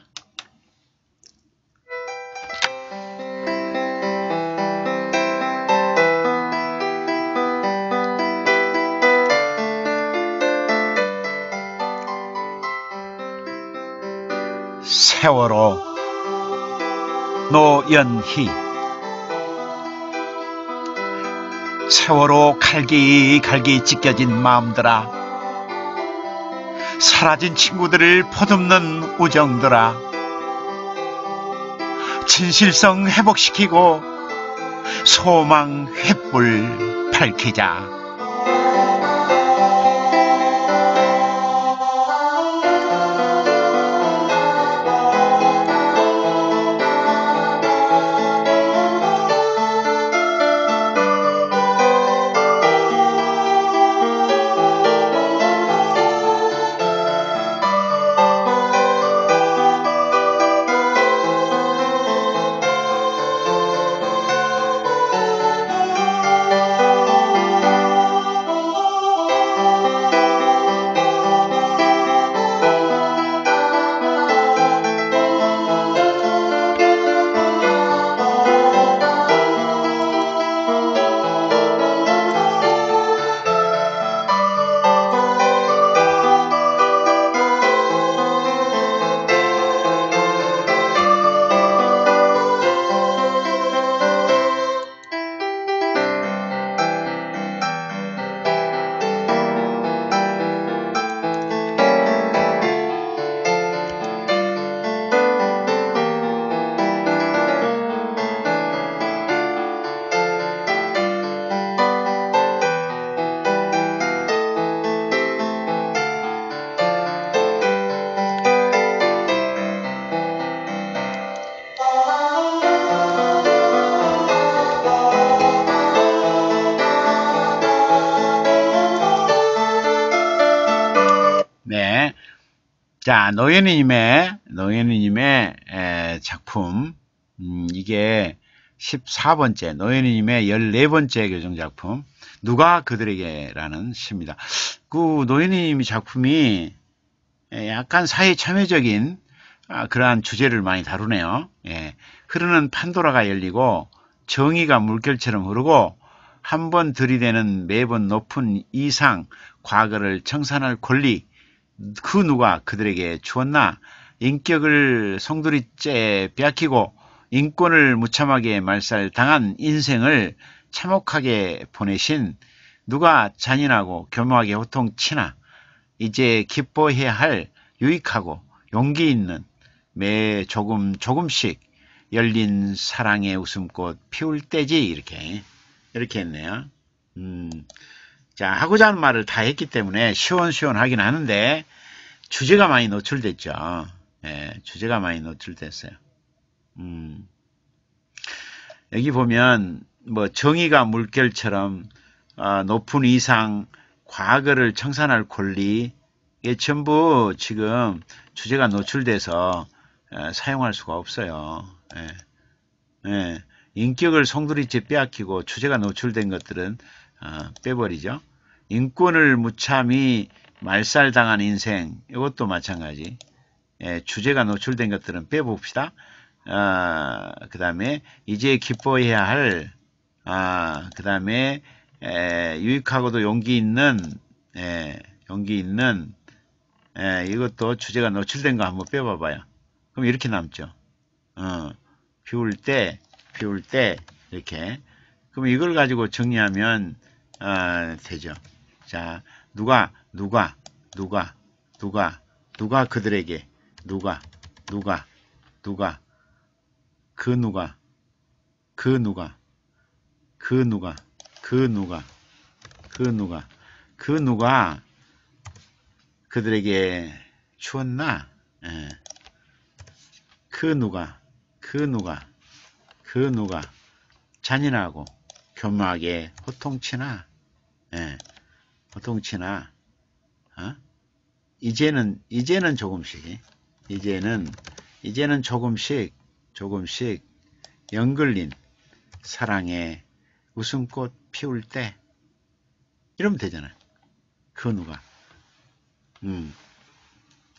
S1: 세월호 노연희. 세월호 갈기 갈기 찢겨진 마음들아. 사라진 친구들을 포듬는 우정들아. 진실성 회복시키고 소망 횃불 밝히자 자, 노현이님의, 노현이님의 작품, 음, 이게 14번째, 노현이님의 14번째 교정작품, 누가 그들에게라는 시입니다. 그 노현이님의 작품이 약간 사회 참여적인 아, 그러한 주제를 많이 다루네요. 예, 흐르는 판도라가 열리고 정의가 물결처럼 흐르고 한 번 들이대는 매번 높은 이상 과거를 청산할 권리 그 누가 그들에게 주었나? 인격을 송두리째 빼앗기고 인권을 무참하게 말살당한 인생을 참혹하게 보내신 누가 잔인하고 교묘하게 호통치나? 이제 기뻐해야 할 유익하고 용기 있는 매 조금 조금씩 열린 사랑의 웃음꽃 피울 때지 이렇게. 이렇게 했네요. 음, 자, 하고자 하는 말을 다 했기 때문에 시원시원하긴 하는데, 주제가 많이 노출됐죠. 예, 주제가 많이 노출됐어요. 음. 여기 보면, 뭐, 정의가 물결처럼, 어, 높은 이상, 과거를 청산할 권리, 이게 전부 지금 주제가 노출돼서 에, 사용할 수가 없어요. 예. 예. 인격을 송두리째 빼앗기고 주제가 노출된 것들은 어, 빼버리죠. 인권을 무참히 말살당한 인생 이것도 마찬가지. 예, 주제가 노출된 것들은 빼봅시다. 어, 그 다음에 이제 기뻐해야 할, 아, 그 다음에 유익하고도 용기 있는, 예, 용기 있는, 예, 이것도 주제가 노출된 거 한번 빼봐봐요. 그럼 이렇게 남죠. 어, 비울 때, 비울 때, 이렇게. 그럼 이걸 가지고 정리하면, 어, 되죠. 자, 누가, 누가, 누가, 누가, 누가 그들에게, 누가, 누가, 누가, 그 누가, 그 누가, 그 누가, 그 누가, 그 누가, 그 누가 그들에게 추웠나? 예. 그 누가, 그 누가, 그 누가 잔인하고 교묘하게 호통치나? 예. 호통치나? 어? 이제는 이제는 조금씩 이제는 이제는 조금씩 조금씩 연글린 사랑의 웃음꽃 피울 때 이러면 되잖아요. 그 누가 음.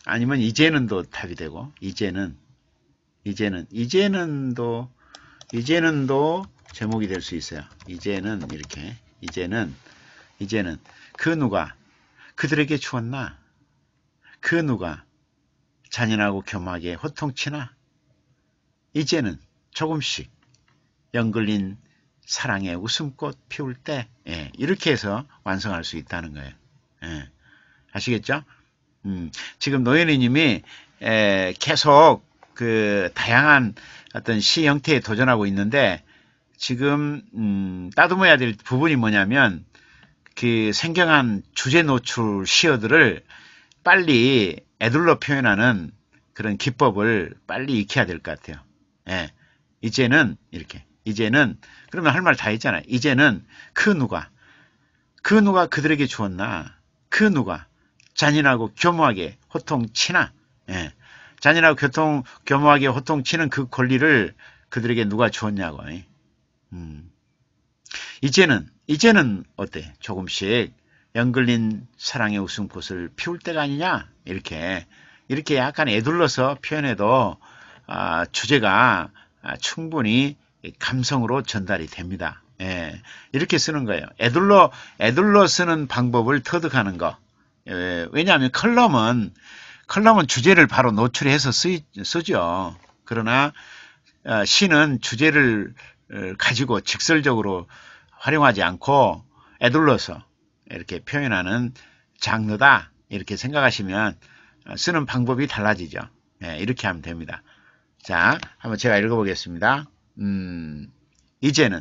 S1: 아니면 이제는도 답이 되고 이제는 이제는 이제는도 이제는도 제목이 될 수 있어요. 이제는 이렇게 이제는 이제는 그 누가 그들에게 주었나? 그 누가 잔인하고 겸하게 호통치나? 이제는 조금씩 연글린 사랑의 웃음꽃 피울 때 예, 이렇게 해서 완성할 수 있다는 거예요. 예, 아시겠죠? 음, 지금 노현이님이 계속 그 다양한 어떤 시 형태에 도전하고 있는데 지금 음, 따듬어야 될 부분이 뭐냐면 그 생경한 주제 노출 시어들을 빨리 애들로 표현하는 그런 기법을 빨리 익혀야 될 것 같아요. 예. 이제는 이렇게 이제는 그러면 할 말 다 했잖아요. 이제는 그 누가 그 누가 그들에게 주었나 그 누가 잔인하고 교묘하게 호통치나 예. 잔인하고 교통, 교묘하게 호통치는 그 권리를 그들에게 누가 주었냐고 음. 이제는 이제는 어때? 조금씩 연글린 사랑의 웃음꽃을 피울 때가 아니냐? 이렇게 이렇게 약간 애둘러서 표현해도 아, 주제가 아, 충분히 감성으로 전달이 됩니다. 예, 이렇게 쓰는 거예요. 애둘러 애둘러 쓰는 방법을 터득하는 거. 예, 왜냐하면 컬럼은 컬럼은 주제를 바로 노출해서 쓰, 쓰죠. 그러나 어, 시는 주제를 어, 가지고 직설적으로 활용하지 않고 애둘러서 이렇게 표현하는 장르다 이렇게 생각하시면 어, 쓰는 방법이 달라지죠. 예, 이렇게 하면 됩니다. 자, 한번 제가 읽어보겠습니다. 음, 이제는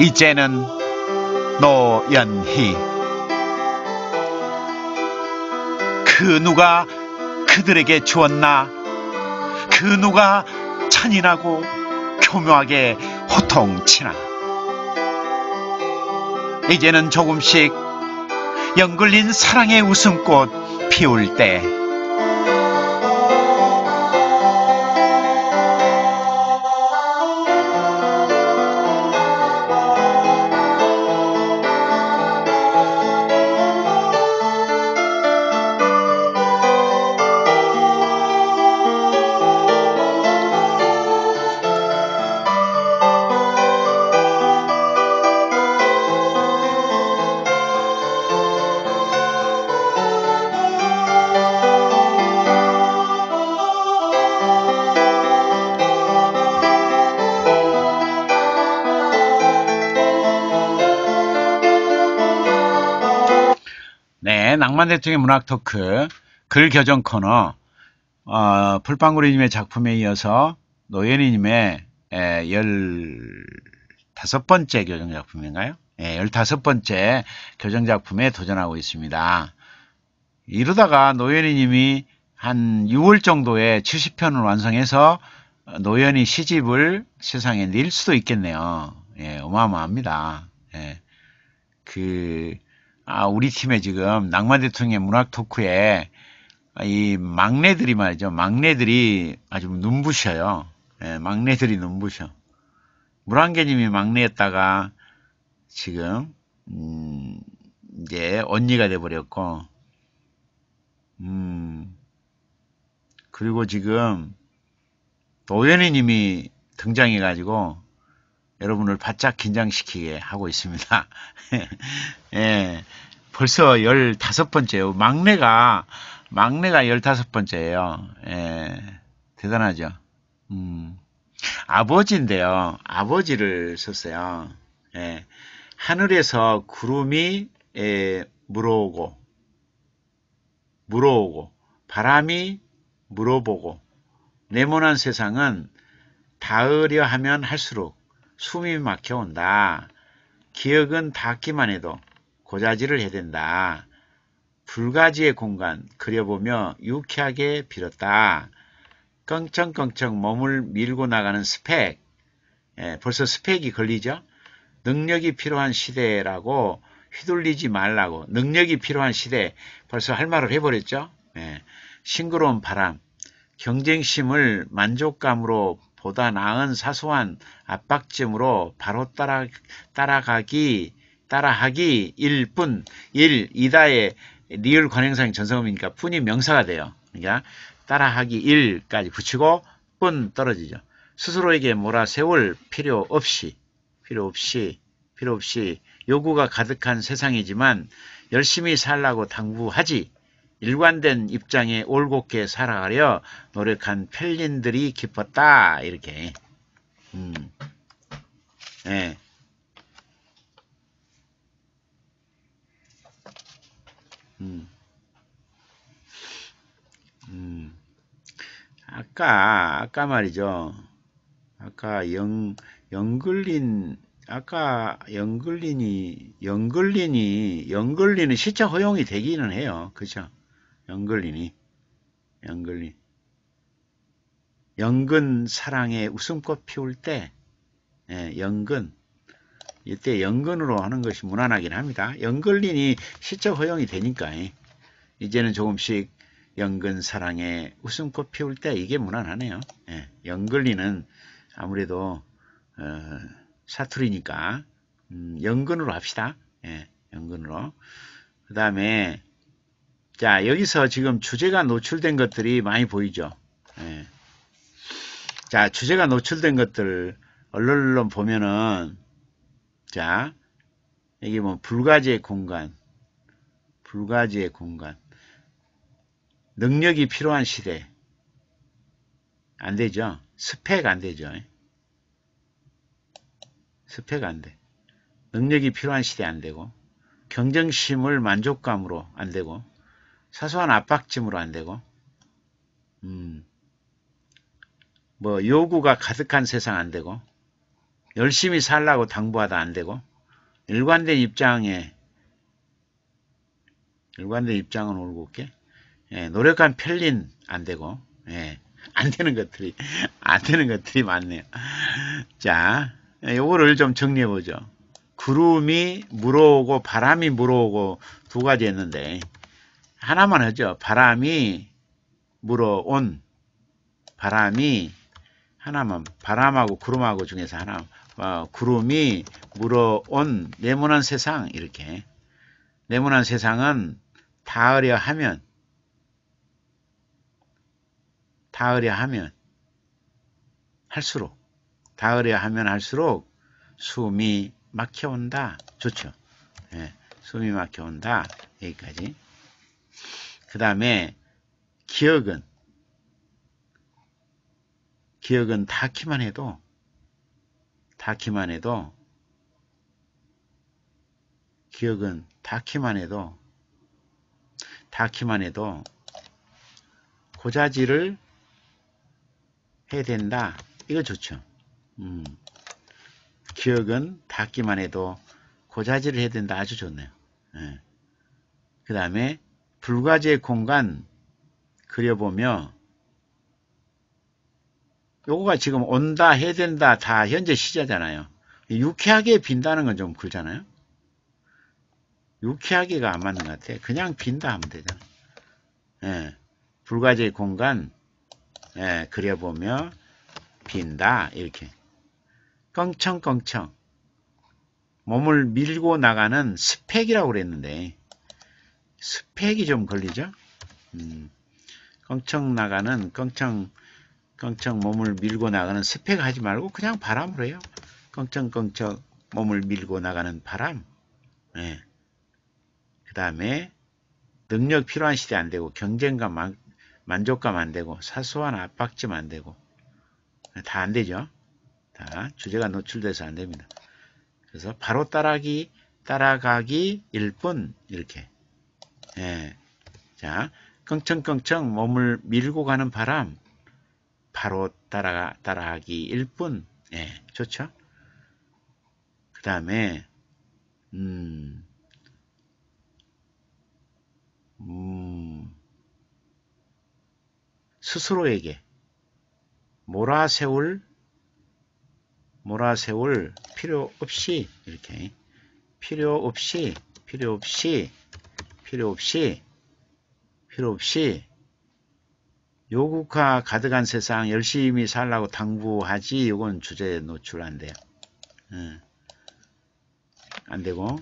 S1: 이제는 노연희. 그 누가 그들에게 주었나? 그 누가 찬인하고 교묘하게 호통치나? 이제는 조금씩 연글린 사랑의 웃음꽃 피울 때 낭만 대통령의 문학 토크 글 교정 코너 어, 풀빵구리님의 작품에 이어서 노현이님의 열다섯 번째 교정 작품인가요? 예, 열다섯 번째 교정 작품에 도전하고 있습니다. 이러다가 노현이님이 한 6월 정도에 70편을 완성해서 노현이 시집을 세상에 낼 수도 있겠네요. 예, 어마어마합니다. 예, 그, 아, 우리 팀에 지금 낭만 대통령의 문학 토크에 이 막내들이 말이죠. 막내들이 아주 눈부셔요. 예, 막내들이 눈부셔. 물안개님이 막내였다가 지금 음, 이제 언니가 돼버렸고 음, 그리고 지금 노현이님이 등장해가지고 여러분을 바짝 긴장시키게 하고 있습니다. 예, 벌써 15번째요. 막내가, 막내가 15번째예요. 예, 대단하죠. 음, 아버지인데요. 아버지를 썼어요. 예, 하늘에서 구름이 예, 물어오고, 물어오고, 바람이 물어보고, 네모난 세상은 닿으려 하면 할수록 숨이 막혀온다. 기억은 닿기만 해도 고자질을 해야 된다. 불가지의 공간 그려보며 유쾌하게 빌었다. 껑청껑청 몸을 밀고 나가는 스펙. 예, 벌써 스펙이 걸리죠? 능력이 필요한 시대라고 휘둘리지 말라고. 능력이 필요한 시대. 벌써 할 말을 해버렸죠? 예, 싱그러운 바람. 경쟁심을 만족감으로 보다 나은 사소한 압박점으로 바로 따라, 따라가기, 따라하기, 일, 뿐, 일, 이다의 리얼 관행상의 전성음이니까 뿐이 명사가 돼요. 그러니까 따라하기 일까지 붙이고 뿐 떨어지죠. 스스로에게 몰아 세울 필요 없이, 필요 없이, 필요 없이 요구가 가득한 세상이지만 열심히 살라고 당부하지 일관된 입장에 올곧게 살아가려 노력한 펠린들이 기뻤다. 이렇게. 음. 네. 음. 음. 아까, 아까 말이죠. 아까 영, 영글린, 아까 영글린이, 영글린이, 영글린은 시차 허용이 되기는 해요. 그죠? 연글리니 연글리 연근 사랑의 웃음꽃 피울 때 예, 연근 이때 연근으로 하는 것이 무난하긴 합니다. 연글린이 시적 허용이 되니까 이제는 조금씩 연근 사랑의 웃음꽃 피울 때 이게 무난하네요. 예, 연글리는 아무래도 어, 사투리니까 음, 연근으로 합시다. 예, 연근으로 그 다음에 자, 여기서 지금 주제가 노출된 것들이 많이 보이죠. 예. 자, 주제가 노출된 것들 얼른 보면은 자, 여기 뭐 불가지의 공간, 불가지의 공간, 능력이 필요한 시대 안 되죠. 스펙 안 되죠. 스펙 안 돼. 능력이 필요한 시대 안 되고 경쟁심을 만족감으로 안 되고 사소한 압박쯤으로 안 되고. 음, 뭐 요구가 가득한 세상 안 되고. 열심히 살라고 당부하다 안 되고. 일관된 입장에 일관된 입장은 올곧게. 예, 노력한 편린 안 되고. 예, 안 되는 것들이 안 되는 것들이 많네요. 자, 요거를 좀 정리해 보죠. 구름이 물어오고 바람이 물어오고 두 가지 했는데 하나만 하죠. 바람이 물어온 바람이 하나만 바람하고 구름하고 중에서 하나 어, 구름이 물어온 네모난 세상 이렇게. 네모난 세상은 닿으려 하면 닿으려 하면 할수록 닿으려 하면 할수록 숨이 막혀온다. 좋죠. 예, 숨이 막혀온다. 여기까지 그 다음에 기억은 기억은 닿기만 해도 닿기만 해도 기억은 닿기만 해도 닿기만 해도 고자질을 해야 된다. 이거 좋죠. 음. 기억은 닿기만 해도 고자질을 해야 된다. 아주 좋네요. 예. 그 다음에 불가지의 공간 그려보며 요거가 지금 온다, 해야 된다, 다 현재 시제잖아요. 유쾌하게 빈다는 건좀 그렇잖아요. 유쾌하게가 안 맞는 것 같아. 그냥 빈다 하면 되잖아. 예. 불가지의 공간 예, 그려보며 빈다 이렇게 껑청껑청 몸을 밀고 나가는 스펙이라고 그랬는데 스펙이 좀 걸리죠? 음, 껑청 나가는 껑청 껑청 몸을 밀고 나가는 스펙 하지 말고 그냥 바람으로 해요. 껑청껑청 몸을 밀고 나가는 바람. 네. 그 다음에 능력 필요한 시대 안 되고 경쟁감 만, 만족감 안 되고 사소한 압박점 안 되고 다 안 되죠. 다 주제가 노출돼서 안 됩니다. 그래서 바로 따라기 따라가기 1분 이렇게 예. 자 껑청껑청 몸을 밀고 가는 바람 바로 따라가 따라하기 1분 예, 좋죠. 그 다음에 음, 음, 스스로에게 몰아세울 몰아세울 필요 없이 이렇게 필요 없이 필요 없이 필요 없이 필요 없이 요국화 가득한 세상 열심히 살라고 당부하지 이건 주제에 노출 안 돼요. 응. 안 되고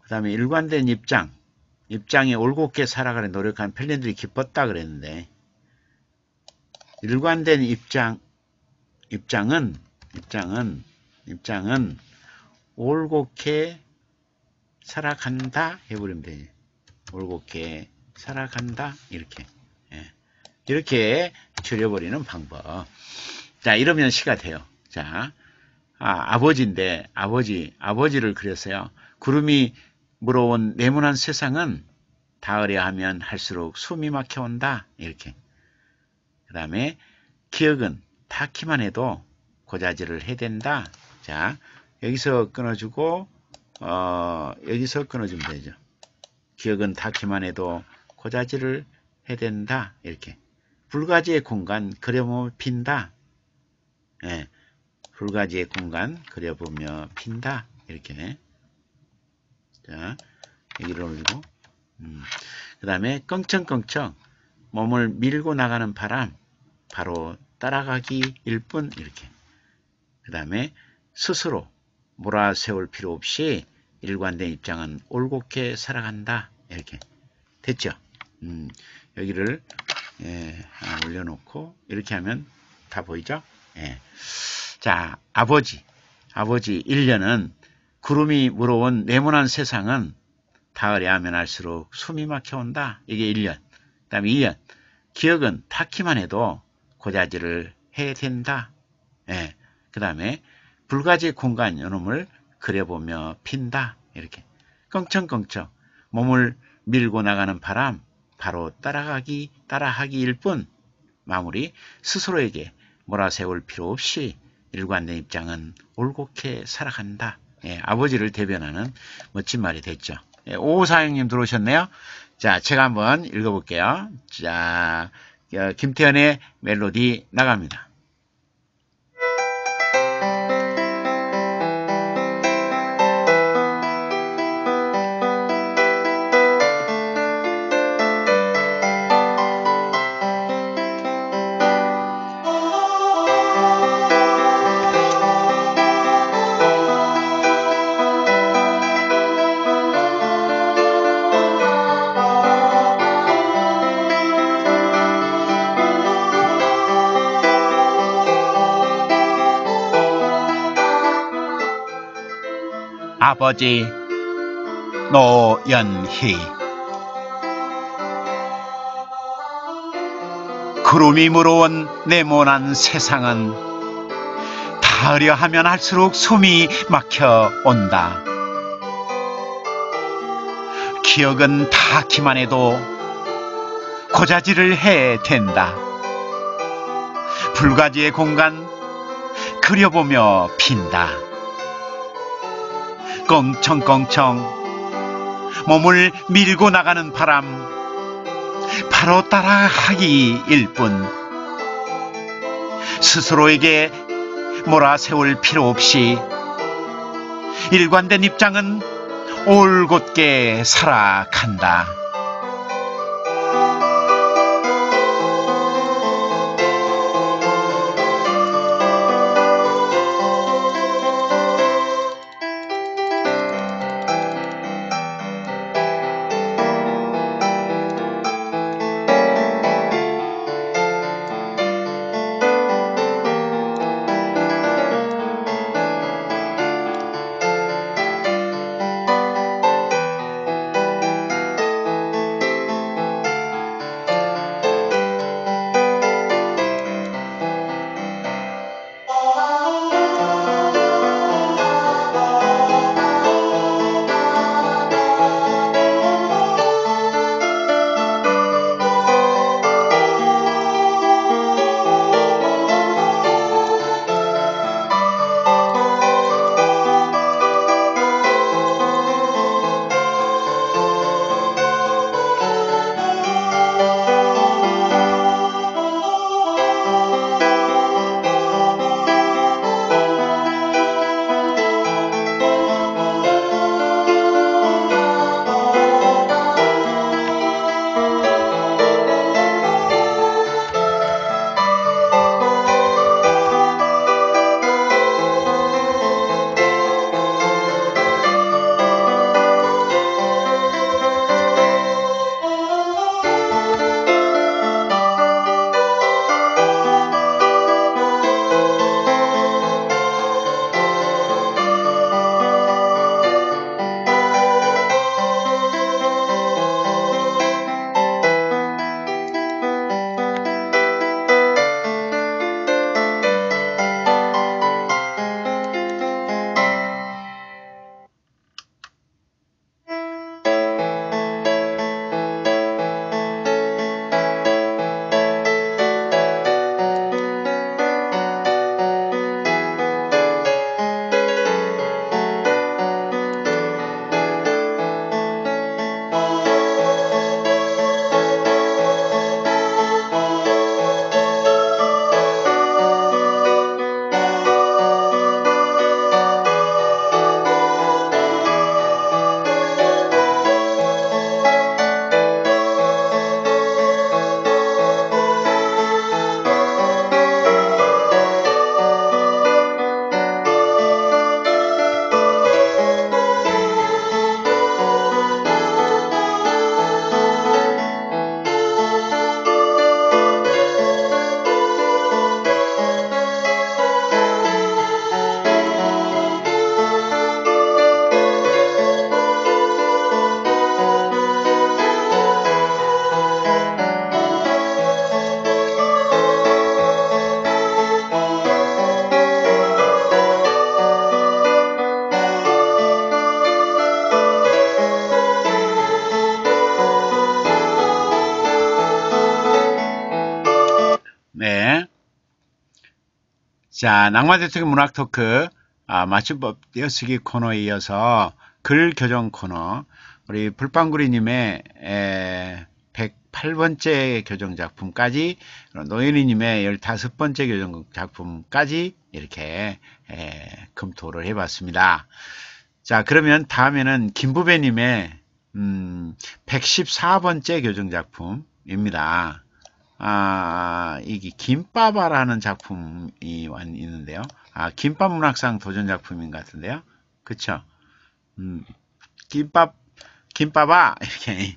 S1: 그 다음에 일관된 입장 입장에 올곧게 살아가려 노력한 펠린들이 기뻤다 그랬는데 일관된 입장 입장은 입장은 입장은 올곧게 살아간다 해버리면 되지 올곧게 살아간다? 이렇게. 예. 이렇게 줄여버리는 방법. 자 이러면 시가 돼요. 자 아, 아버지인데 아버지 아버지를 그렸어요. 구름이 물어온 네모난 세상은 닿으려 하면 할수록 숨이 막혀온다. 이렇게. 그 다음에 기억은 닿기만 해도 고자질을 해야 된다. 자 여기서 끊어주고 어, 여기서 끊어주면 되죠 기억은 닿기만 해도 고자질을 해야 된다 이렇게. 불가지의 공간 그려보며 핀다. 예, 불가지의 공간 그려보며 핀다 이렇게. 자 여기를 올리고. 음. 그 다음에 껑청껑청 몸을 밀고 나가는 바람 바로 따라가기 일 뿐 이렇게. 그 다음에 스스로 몰아세울 필요 없이 일관된 입장은 올곧게 살아간다 이렇게 됐죠 음, 여기를 예, 올려놓고 이렇게 하면 다 보이죠 예. 자 아버지 아버지 1년은 구름이 물어온 네모난 세상은 닿으려 하면 할수록 숨이 막혀온다. 이게 1년. 그 다음에 2년. 기억은 닿기만 해도 고자질을 해야 된다. 예. 그 다음에 불가지 공간 요놈을 그려보며 핀다. 이렇게. 껑청껑청. 몸을 밀고 나가는 바람 바로 따라가기 따라하기 일 뿐 마무리 스스로에게 몰아세울 필요 없이 일관된 입장은 올곧게 살아간다. 예, 아버지를 대변하는 멋진 말이 됐죠. 예, 오사형님 들어오셨네요. 자, 제가 한번 읽어볼게요. 자, 어, 김태현의 멜로디 나갑니다. 아버지 노연희 구름이 물어온 네모난 세상은 닿으려 하면 할수록 숨이 막혀 온다. 기억은 닿기만 해도 고자질을 해 된다. 불가지의 공간 그려보며 빈다. 껑청껑청. 몸을 밀고 나가는 바람. 바로 따라 하기일 뿐. 스스로에게 몰아세울 필요 없이 일관된 입장은 올곧게 살아간다. 자, 낭만대통령 문학 토크 아, 맞춤법 띄어쓰기 코너에 이어서 글 교정 코너 우리 불빵구리님의 108번째 교정 작품까지 노현이님의 15번째 교정 작품까지 이렇게 에, 검토를 해봤습니다. 자 그러면 다음에는 김부배님의 음, 114번째 교정 작품입니다. 아, 이게 김밥아라는 작품이 있는데요. 아, 김밥 문학상 도전 작품인 것 같은데요. 그쵸? 음, 김밥, 김밥아! 이렇게,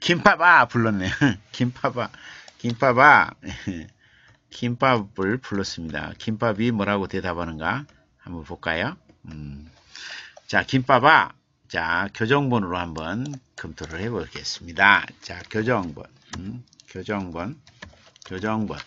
S1: 김밥아! 불렀네요. 김밥아, 김밥아! 김밥을 불렀습니다. 김밥이 뭐라고 대답하는가? 한번 볼까요? 음, 자, 김밥아! 자, 교정본으로 한번 검토를 해보겠습니다. 자, 교정본. 음. 교정본, 교정본.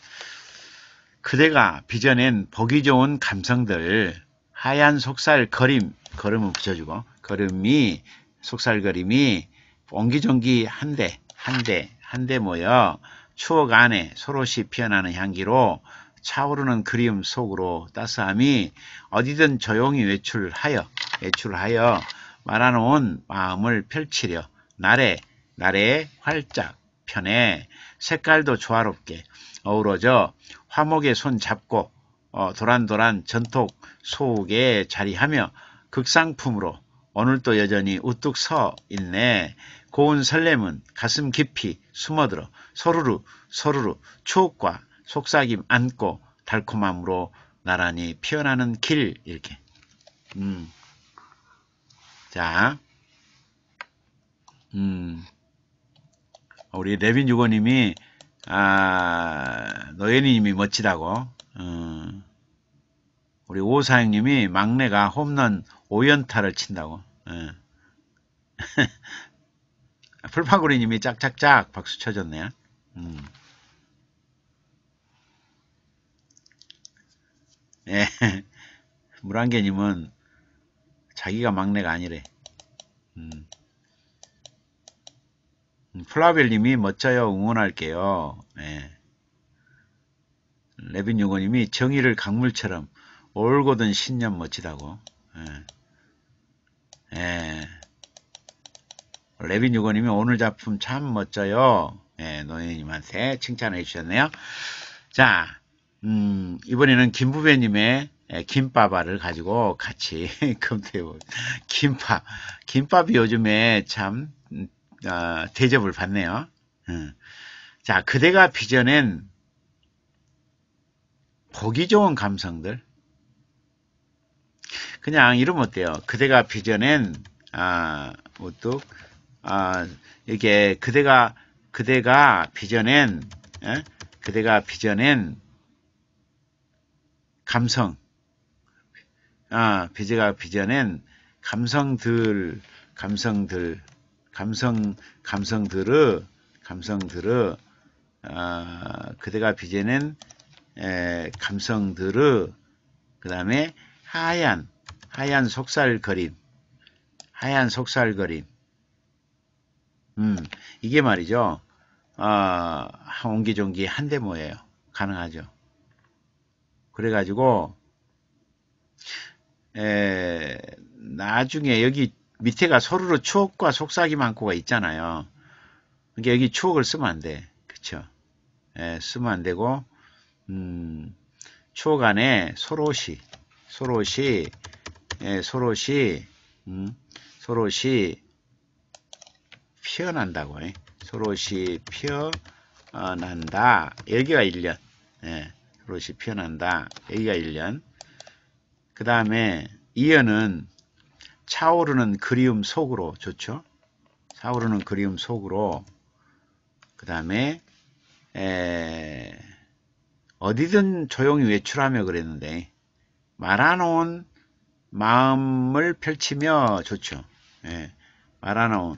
S1: 그대가 빚어낸 보기 좋은 감성들, 하얀 속살 그림, 걸음을 붙여주고, 걸음이, 속살 그림이 옹기종기 한 대, 한 대, 한데 모여 추억 안에 서로시 피어나는 향기로 차오르는 그리움 속으로 따스함이 어디든 조용히 외출하여 외출하여 말아놓은 마음을 펼치려 날에 날에 활짝 편해 색깔도 조화롭게 어우러져 화목의 손 잡고 어, 도란도란 전톡 속에 자리하며 극상품으로 오늘도 여전히 우뚝 서 있네. 고운 설렘은 가슴 깊이 숨어들어 서루르 서루르 추억과 속삭임 안고 달콤함으로 나란히 피어나는 길 이렇게 음. 자, 음, 우리 레빈 유고님이 아, 노예니님이 멋지다고 어, 우리 오사형님이 막내가 홈런 5연타를 친다고 어. 풀파구리님이 짝짝짝 박수 쳐줬네요. 음. 예. 물안개님은 자기가 막내가 아니래. 음. 음 플라벨님이 멋져요. 응원할게요. 예. 레빈 유고님이 정의를 강물처럼 올고든 신년 멋지다고. 예. 예. 레빈 유고님이 오늘 작품 참 멋져요. 예, 노예님한테 칭찬해 주셨네요. 자, 음, 이번에는 김부배님의 예, 김밥알을 가지고 같이 검토해보 김밥. 김밥이 요즘에 참, 어, 대접을 받네요. 음. 자, 그대가 빚어낸 보기 좋은 감성들. 그냥 이러면 어때요? 그대가 빚어낸, 아, 우뚝, 아, 이게 그대가, 그대가 빚어낸, 에? 그대가 빚어낸 감성, 아, 비제가 빚어낸 감성들, 감성들, 감성, 감성들의, 감성들의, 아, 그대가 빚어낸 에, 감성들의, 그 다음에 하얀, 하얀 속살거림, 하얀 속살거림. 음, 이게 말이죠. 어, 옹기종기 한 대 모예요. 가능하죠. 그래가지고 에, 나중에 여기 밑에가 서로로 추억과 속삭임 많고가 있잖아요. 그러니까 여기 추억을 쓰면 안 돼. 그쵸? 에, 쓰면 안 되고, 음, 추억 안에 서로시, 서로시, 에, 서로시, 음, 서로시 피어난다고. 에. 서로시 피어난다. 여기가 1년. 예. 롯이 피어난다. 여기가 1년. 그 다음에 이어는 차오르는 그리움 속으로 좋죠. 차오르는 그리움 속으로 그 다음에 어디든 조용히 외출하며 그랬는데 말아놓은 마음을 펼치며 좋죠. 예, 말아놓은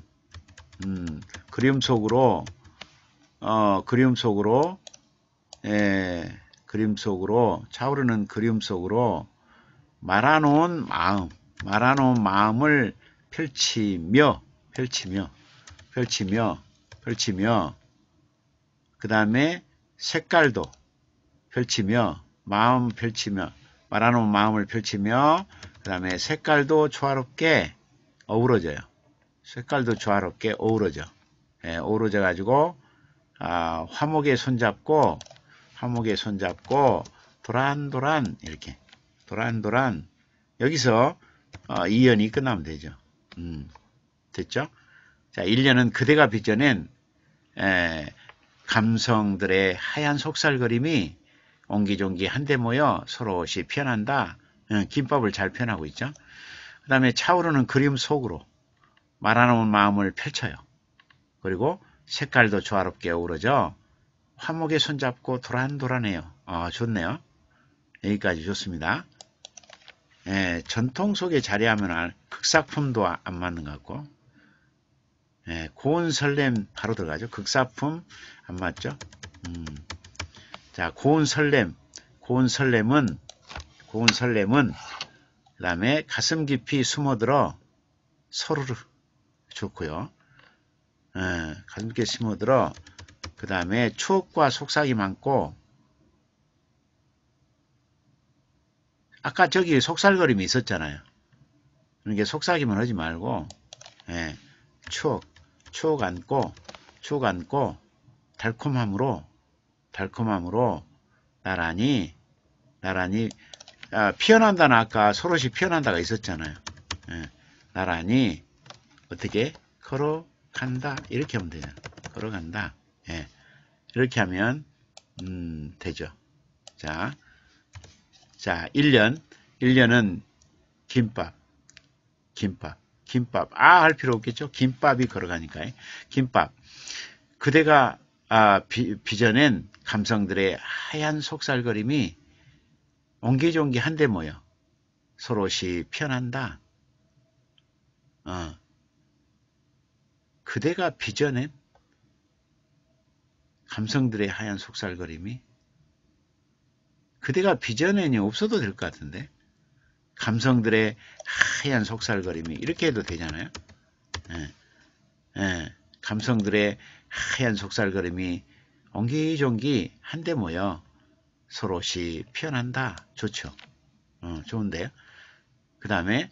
S1: 음, 그리움 속으로 어, 그리움 속으로 예, 그림 속으로 차오르는 그림 속으로 말아놓은 마음, 말아놓은 마음을 펼치며 펼치며 펼치며 펼치며 그 다음에 색깔도 펼치며 마음 펼치며 말아놓은 마음을 펼치며 그 다음에 색깔도 조화롭게 어우러져요. 색깔도 조화롭게 어우러져. 예, 어우러져 가지고 아, 화목에 손잡고 화목에 손잡고 도란도란 이렇게 도란도란 여기서 어, 이연이 끝나면 되죠. 음, 됐죠? 자, 1년은 그대가 빚어낸 에, 감성들의 하얀 속살그림이 옹기종기 한데 모여 서로시 편한다. 어, 김밥을 잘 편하고 있죠. 그 다음에 차오르는 그림 속으로 말아놓은 마음을 펼쳐요. 그리고 색깔도 조화롭게 어우러져 화목에 손잡고 도란도란해요. 아, 좋네요. 여기까지 좋습니다. 예, 전통 속에 자리하면 극사품도 안 맞는 것 같고 예, 고운 설렘 바로 들어가죠. 극사품 안 맞죠? 음. 자, 고운 설렘, 고운 설렘은 고운 설렘은 그 다음에 가슴 깊이 숨어들어 서로를 좋고요. 예, 가슴 깊이 숨어들어 그 다음에 추억과 속삭임 많고 아까 저기 속살거림이 있었잖아요. 그러니까 속삭임은 하지 말고 예, 추억, 추억 안고 추억 안고 달콤함으로 달콤함으로 나란히 나란히 아, 피어난다는 아까 서로시 피어난다가 있었잖아요. 예, 나란히 어떻게 걸어간다 이렇게 하면 되죠. 걸어간다. 예, 이렇게 하면 음, 되죠. 자, 자 1년 1년은 김밥 김밥 김밥 아 할 필요 없겠죠. 김밥이 걸어가니까 김밥 그대가 아, 비, 빚어낸 감성들의 하얀 속살거림이 옹기종기 한데 모여 서로시 편한다. 어. 그대가 빚어낸 감성들의 하얀 속살거림이 그대가 빚어낸이 없어도 될 것 같은데 감성들의 하얀 속살거림이 이렇게 해도 되잖아요. 예. 예. 감성들의 하얀 속살거림이 옹기종기 한데 모여 서로시 피어난다. 좋죠. 어, 좋은데요. 그 다음에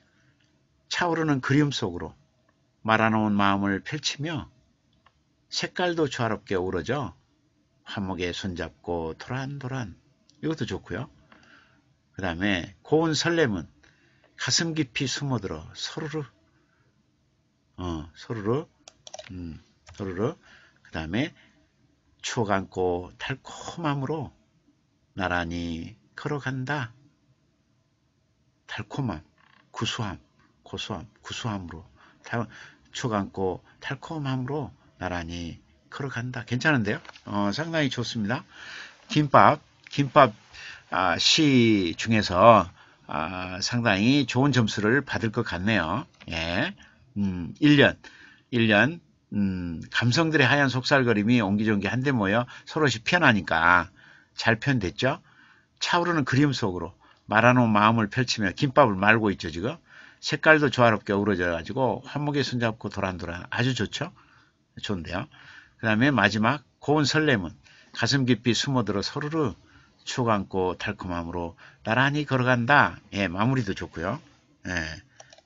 S1: 차오르는 그림 속으로 말아놓은 마음을 펼치며 색깔도 조화롭게 어우러져 화목에 손잡고 도란도란 이것도 좋고요. 그 다음에 고운 설렘은 가슴 깊이 숨어들어 서르르 어, 서르르 음, 서르르 그 다음에 추억 안고 달콤함으로 나란히 걸어간다. 달콤함, 구수함, 고소함, 구수함으로 추억 안고 달콤함으로 나란히 걸어간다. 괜찮은데요? 어, 상당히 좋습니다. 김밥, 김밥 아, 시 중에서 아, 상당히 좋은 점수를 받을 것 같네요. 예. 음, 1년, 1년, 음, 감성들의 하얀 속살거림이 옹기종기 한데 모여 서로시 편하니까 잘 표현됐죠? 차오르는 그림 속으로 말하는 마음을 펼치며 김밥을 말고 있죠, 지금. 색깔도 조화롭게 어우러져 가지고 환목에 손잡고 도란도란 아주 좋죠? 좋은데요. 그 다음에 마지막 고운 설렘은 가슴 깊이 숨어들어 서로를 추억 안고 달콤함으로 나란히 걸어간다. 예, 마무리도 좋고요. 예,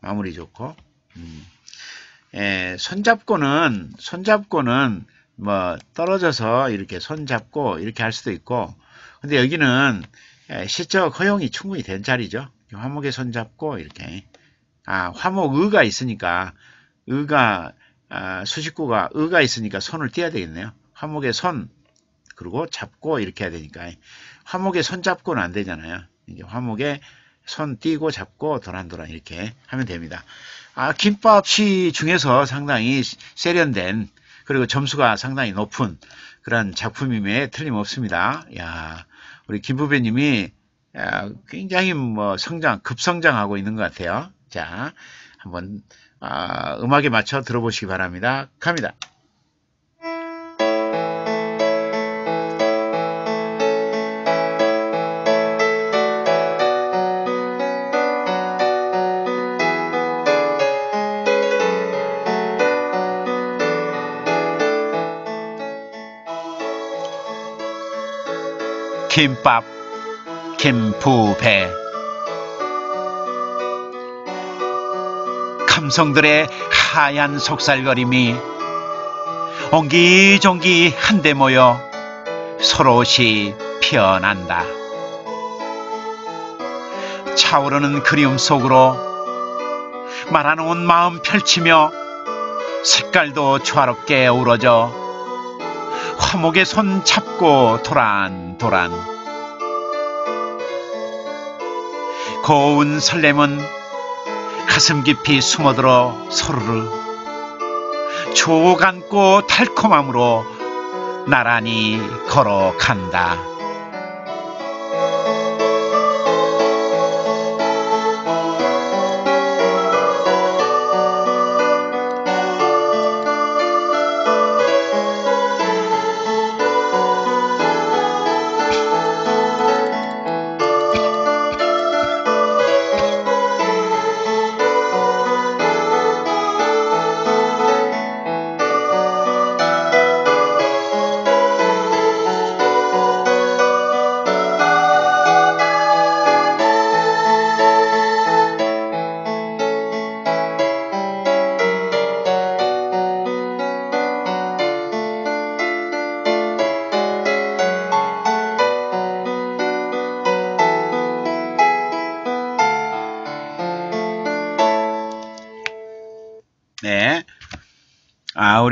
S1: 마무리 좋고. 음. 예, 손잡고는 손잡고는 뭐 떨어져서 이렇게 손잡고 이렇게 할 수도 있고 근데 여기는 예, 시적 허용이 충분히 된 자리죠. 화목에 손잡고 이렇게 아 화목 의가 있으니까 의가 아, 수식구가 의가 있으니까 손을 띄어야 되겠네요. 화목에 손 그리고 잡고 이렇게 해야 되니까 화목에 손 잡고는 안 되잖아요. 이제 화목에 손 띄고 잡고 도란도란 이렇게 하면 됩니다. 아, 김밥시 중에서 상당히 세련된 그리고 점수가 상당히 높은 그런 작품임에 틀림없습니다. 야, 우리 김부배님이 굉장히 뭐 성장, 급성장하고 있는 것 같아요. 자, 한번 아, 음악에 맞춰 들어보시기 바랍니다. 갑니다. 김밥, 김부배. 감성들의 하얀 속살거림이 옹기종기 한데 모여 서로시 피어난다. 차오르는 그리움 속으로 말아놓은 마음 펼치며 색깔도 조화롭게 어우러져 화목에 손 잡고 도란도란 고운 설렘은 가슴 깊이 숨어들어 서로를 조 안고 달콤함으로 나란히 걸어간다.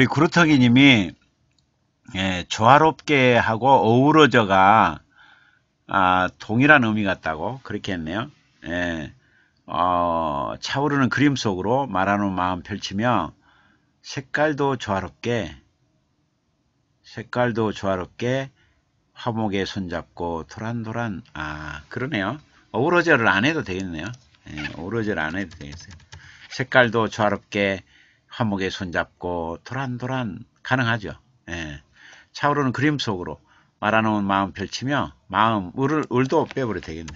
S1: 우리 구루터기 님이 예, 조화롭게 하고 어우러져가 아, 동일한 의미 같다고 그렇게 했네요. 예, 어, 차오르는 그림 속으로 말하는 마음 펼치며 색깔도 조화롭게 색깔도 조화롭게 화목에 손잡고 도란도란 아 그러네요. 어우러져를 안 해도 되겠네요. 예, 어우러져를 안 해도 되겠어요. 색깔도 조화롭게 화목에 손잡고 도란도란 가능하죠. 예. 차오르는 그림 속으로 말아놓은 마음 펼치며 마음 을을 을도 빼버려 되겠네.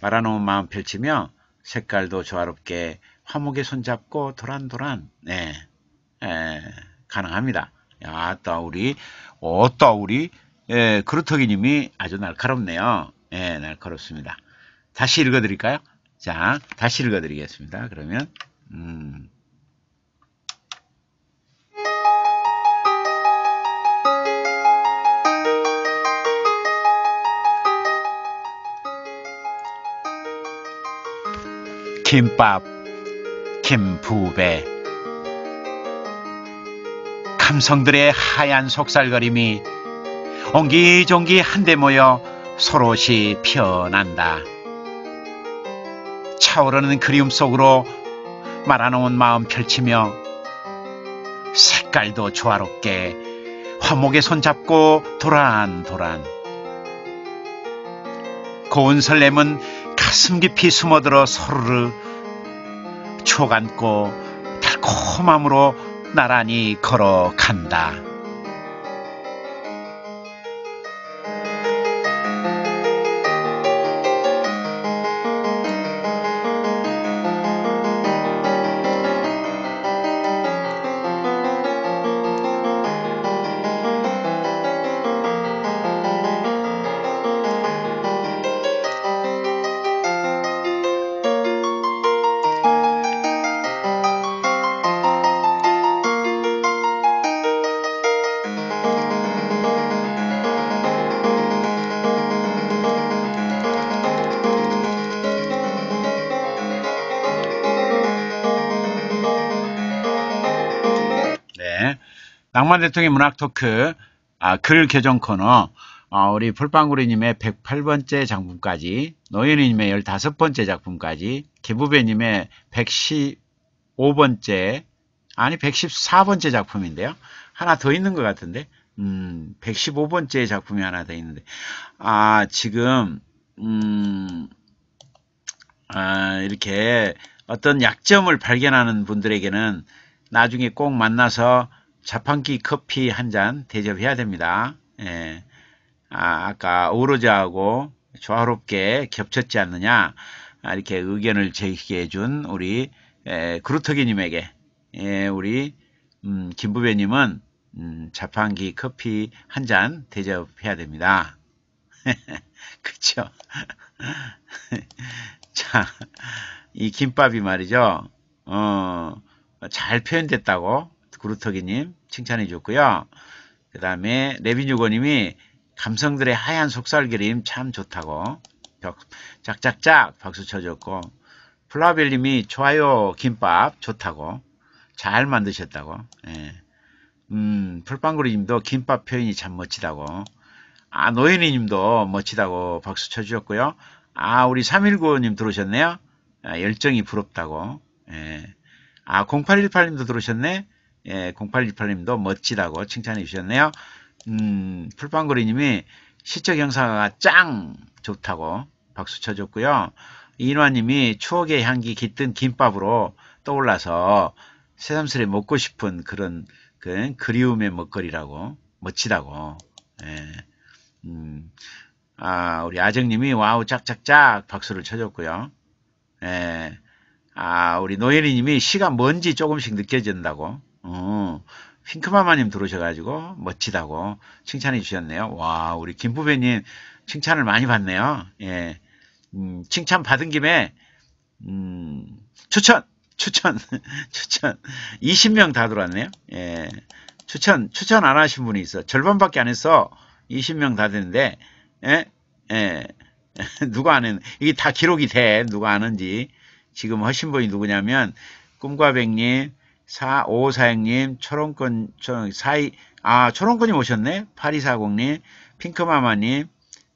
S1: 말아놓은 마음 펼치며 색깔도 조화롭게 화목에 손잡고 도란도란 네. 예, 가능합니다. 야, 또 우리 어따 우리 예, 그루터기님이 아주 날카롭네요. 예, 날카롭습니다. 다시 읽어드릴까요? 자, 다시 읽어드리겠습니다. 그러면 음. 김밥, 김부배 감성들의 하얀 속살거림이 옹기종기 한데 모여 소롯이 피어난다. 차오르는 그리움 속으로 말아놓은 마음 펼치며 색깔도 조화롭게 화목에 손잡고 도란도란 고운 설렘은 가슴 깊이 숨어들어 서로를 추억 안고 달콤함으로 나란히 걸어간다. 낭만 대통령 문학 토크 아, 글 개정 코너 아, 우리 풀빵구리님의 108번째 작품까지 노현이님의 15번째 작품까지 기부배님의 115번째 아니 114번째 작품인데요. 하나 더 있는 것 같은데 음, 115번째 작품이 하나 더 있는데 아 지금 음, 아, 이렇게 어떤 약점을 발견하는 분들에게는 나중에 꼭 만나서 자판기 커피 한 잔 대접해야 됩니다. 예. 아, 아까 오로자하고 조화롭게 겹쳤지 않느냐 아, 이렇게 의견을 제기해 준 우리 에, 그루터기님에게 예, 우리 음, 김부배님은 음, 자판기 커피 한 잔 대접해야 됩니다. 그쵸? 자, 이 김밥이 말이죠. 어, 잘 표현됐다고 구루터기님 칭찬해 줬고요. 그 다음에 레비뉴고님이 감성들의 하얀 속살그림 참 좋다고 짝짝짝 박수 쳐줬고 플라벨님이 좋아요 김밥 좋다고 잘 만드셨다고 예. 음, 풀빵구리님도 김밥 표현이 참 멋지다고 아 노현이님도 멋지다고 박수 쳐주셨고요. 아 우리 319님 들어오셨네요. 아, 열정이 부럽다고 예. 아, 0818님도 들어오셨네. 예, 0818님도 멋지다고 칭찬해 주셨네요. 음, 풀빵거리님이 시적 형사가 짱 좋다고 박수 쳐줬고요. 이인화님이 추억의 향기 깃든 김밥으로 떠올라서 새삼스레 먹고 싶은 그런 그 그리움의 먹거리라고 멋지다고. 예. 음, 아, 우리 아정님이 와우 짝짝짝 박수를 쳐줬고요. 예. 아, 우리 노예리님이 시가 뭔지 조금씩 느껴진다고. 어, 핑크마마님 들어오셔가지고 멋지다고 칭찬해 주셨네요. 와, 우리 김부배님 칭찬을 많이 받네요. 예. 음, 칭찬 받은 김에, 음, 추천! 추천! 추천! 20명 다 들어왔네요. 예. 추천, 추천 안 하신 분이 있어. 절반밖에 안 했어. 20명 다 됐는데, 예? 예. 누가 안 했, 이게 다 기록이 돼. 누가 아는지. 지금 하신 분이 누구냐면 꿈과 백님, 4546님, 초롱권, 초롱, 사이, 아, 초롱권님 오셨네? 8240님, 핑크마마님,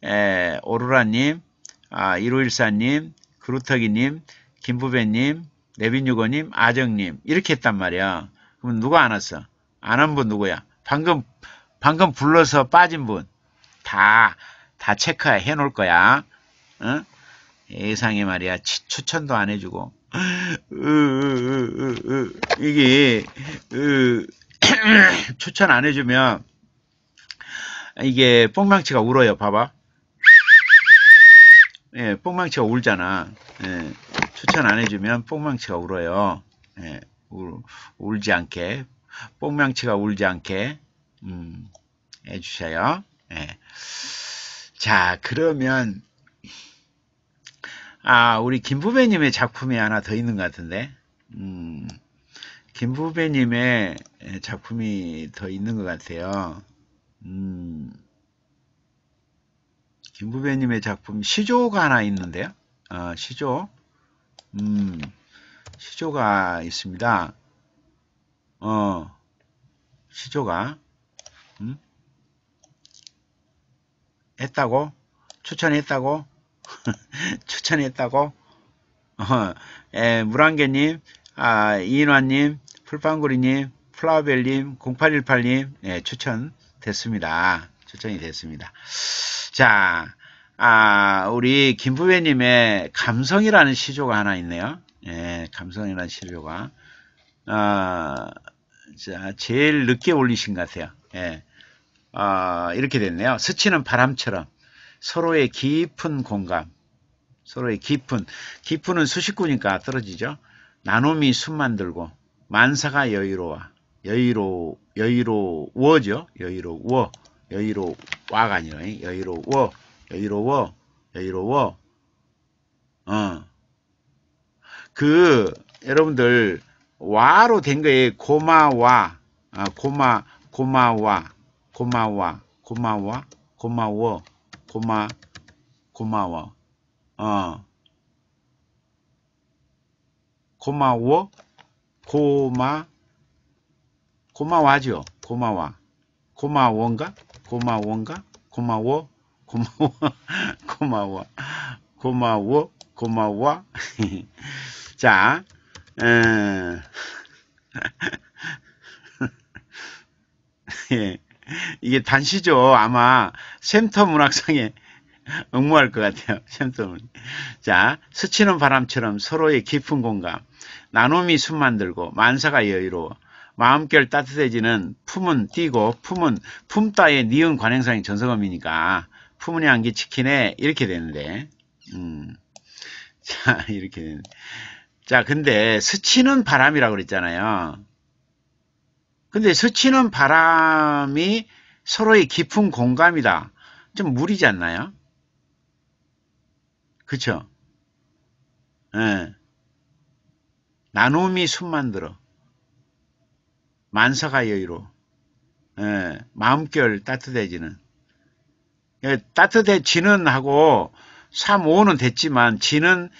S1: 에, 오로라님, 아, 1514님, 그루터기님, 김부배님, 내빈유거님, 아정님, 이렇게 했단 말이야. 그럼 누가 안 왔어? 안 한 분 누구야? 방금, 방금 불러서 빠진 분. 다, 다 체크해 놓을 거야. 어? 예상에 말이야. 추천도 안 해주고. 이게, 추천 안 해주면, 이게 뽕망치가 울어요. 봐봐. 예, 뽕망치가 울잖아. 예, 추천 안 해주면 뽕망치가 울어요. 예, 울, 울지 않게. 뽕망치가 울지 않게. 음, 해주셔요. 예. 자, 그러면, 아, 우리 김부배님의 작품이 하나 더 있는 것 같은데. 음, 김부배님의 작품이 더 있는 것 같아요. 음, 김부배님의 작품 시조가 하나 있는데요. 어, 시조. 음, 시조가 있습니다. 어, 시조가. 음? 했다고? 추천했다고? 추천했다고? 어, 에, 물안개님, 아, 이인화님, 풀빵구리님, 플라우벨님, 0818님, 예, 추천 됐습니다. 추천이 됐습니다. 자, 아, 우리 김부배님의 감성이라는 시조가 하나 있네요. 예, 감성이라는 시조가. 어, 자, 제일 늦게 올리신 것 같아요. 예. 어, 이렇게 됐네요. 스치는 바람처럼 서로의 깊은 공감, 서로의 깊은, 깊은은 수식구니까 떨어지죠. 나눔이 숨 만들고 만사가 여유로워, 여유로, 여유로워죠. 여유로워, 여유로워가 아니라 여유로워, 여유로워, 여유로워. 어. 그 여러분들 와로 된 거에 고마워, 아, 고마, 고마워. 고마워, 고마워, 고마워, 고마, 고마워, 어, 고마워, 고마, 고마워하죠. 고마워, 고마워인가? 고마워인가? 고마워, 고마워, 고마워, 고마워, 고마워. 자, 음, 예. 이게 단시죠. 아마 샘터 문학상에 응모할 것 같아요. 샘터 문. 자, 스치는 바람처럼 서로의 깊은 공감, 나눔이 숨 만들고 만사가 여유로워 마음결 따뜻해지는 품은 띄고 품은 품따의 니은 관행상의 전성음이니까 품은이 안기 치킨에 이렇게 되는데 음. 자 이렇게 되는 자 근데 스치는 바람이라고 그랬잖아요 근데 스치는 바람이 서로의 깊은 공감이다. 좀 무리지 않나요? 그쵸? 예. 나눔이 숨 만들어. 만사가 여유로. 예. 마음결 따뜻해지는. 예. 따뜻해지는 하고 3, 5는 됐지만 지는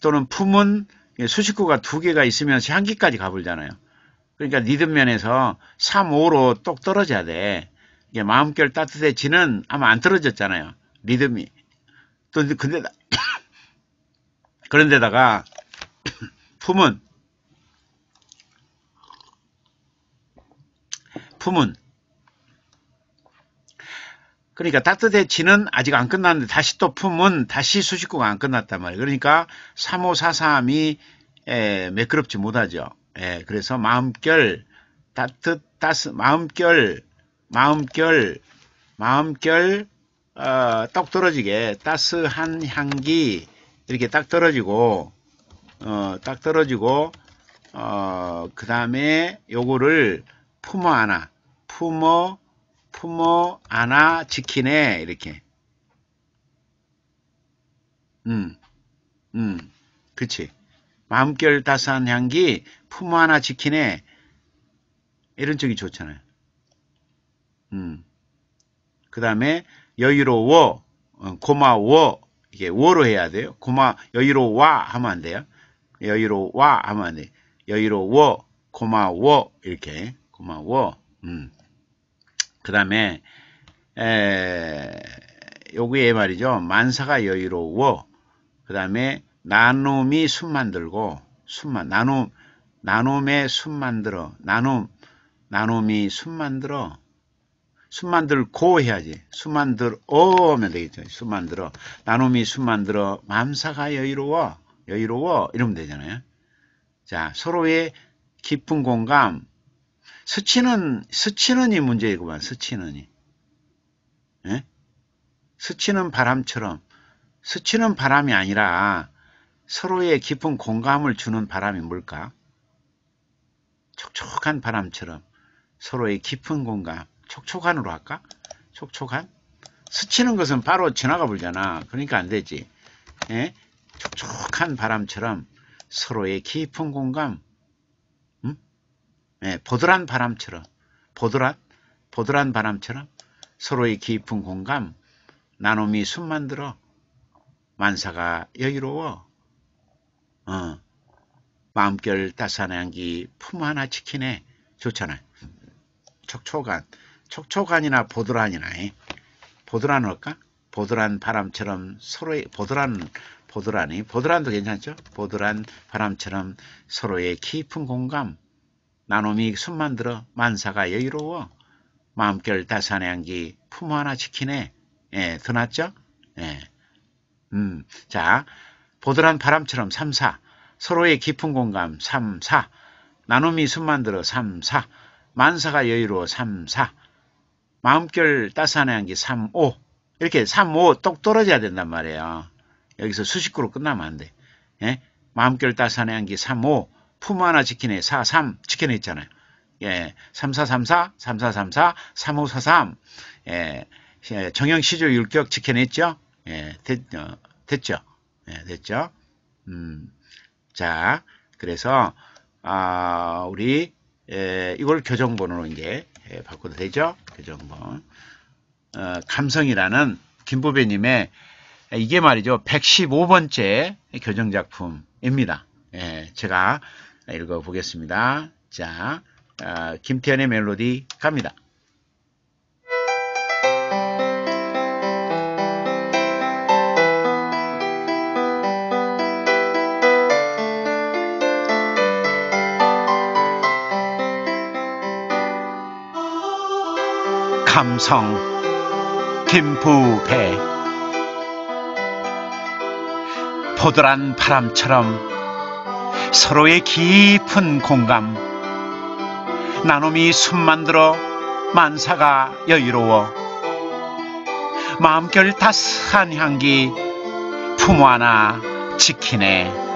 S1: 또는 품은 수식구가 두 개가 있으면서 향기까지 가불잖아요. 그러니까 리듬 면에서 3, 5로 똑 떨어져야 돼. 이게 마음결 따뜻해지는 아마 안 떨어졌잖아요. 리듬이. 또 근데 그런데다가 품은 품은 그러니까 따뜻해지는 아직 안 끝났는데 다시 또 품은 다시 수식구가 안 끝났단 말이에요. 그러니까 3543이 매끄럽지 못하죠. 예, 그래서 마음결 따뜻 따스 마음결 마음결 마음결 어, 떡 떨어지게 따스한 향기 이렇게 딱 떨어지고 어, 딱 떨어지고 어, 그 다음에 요거를 품어 안아 품어 품어 안아 지키네 이렇게 음, 음, 그치. 마음결 따스한 향기 품 하나 지키네. 이런 쪽이 좋잖아요. 음. 그 다음에 여유로워, 어, 고마워, 이게 워로 해야 돼요. 고마, 여유로워 하면 안 돼요. 여유로워 하면 안 돼요. 여유로워, 고마워 이렇게 고마워 음. 그 다음에 여기에 말이죠 만사가 여유로워 그 다음에 나눔이 숨 만들고 숨만 나눔 나눔에 숨 만들어 나눔 나눔이 숨 만들어. 숨 만들고 해야지. 숨 만들어 하면 되겠죠. 숨 만들어. 나눔이 숨 만들어. 맘사가 여유로워. 여유로워. 이러면 되잖아요. 자 서로의 깊은 공감. 스치는 스치는 이 문제이구만. 스치는 이. 예? 스치는 바람처럼. 스치는 바람이 아니라 서로의 깊은 공감을 주는 바람이 뭘까? 촉촉한 바람처럼 서로의 깊은 공감, 촉촉한으로 할까? 촉촉한? 스치는 것은 바로 지나가 불잖아. 그러니까 안 되지. 예? 촉촉한 바람처럼 서로의 깊은 공감, 음? 예, 보드란 바람처럼, 보드란, 보드란 바람처럼 서로의 깊은 공감, 나눔이 숨 만들어 만사가 여유로워 어, 마음결 따스한 향기 품 하나 지키네 좋잖아요. 촉촉한 촉촉한이나 보드란이나 보드란 할까? 보드란 바람처럼 서로의 보드란 보드란이 보드란도 괜찮죠? 보드란 바람처럼 서로의 깊은 공감 나눔이 숨만 들어 만사가 여유로워 마음결 따스한 향기 품 하나 지키네 예, 더 낫죠? 예. 음, 자, 보드란 바람처럼 3, 4 서로의 깊은 공감 3, 4 나눔이 숨 만 들어 3, 4 만사가 여유로워 3, 4 마음결 따스한 향기 3, 5 이렇게 3, 5똑 떨어져야 된단 말이에요. 여기서 수식구로 끝나면 안 돼. 예? 마음결 따스한 향기 3, 5품 하나 지키네 4, 3 지켜냈잖아요. 예, 3, 4, 3, 4, 3, 4, 3, 4, 3, 5, 4, 3 예, 정형 시조 율격 지켜냈죠? 예, 됐, 어, 됐죠? 예, 됐죠? 음, 자, 그래서, 아, 우리, 에, 이걸 교정본으로 이제 에, 바꿔도 되죠? 교정본. 어, 감성이라는 김부배님의 이게 말이죠. 115번째 교정작품입니다. 예, 제가 읽어보겠습니다. 자, 어, 김태현의 멜로디 갑니다. 감성 김부배. 포도란 바람처럼 서로의 깊은 공감 나눔이 숨 만들어 만사가 여유로워 마음결 따스한 향기 품어 하나 지키네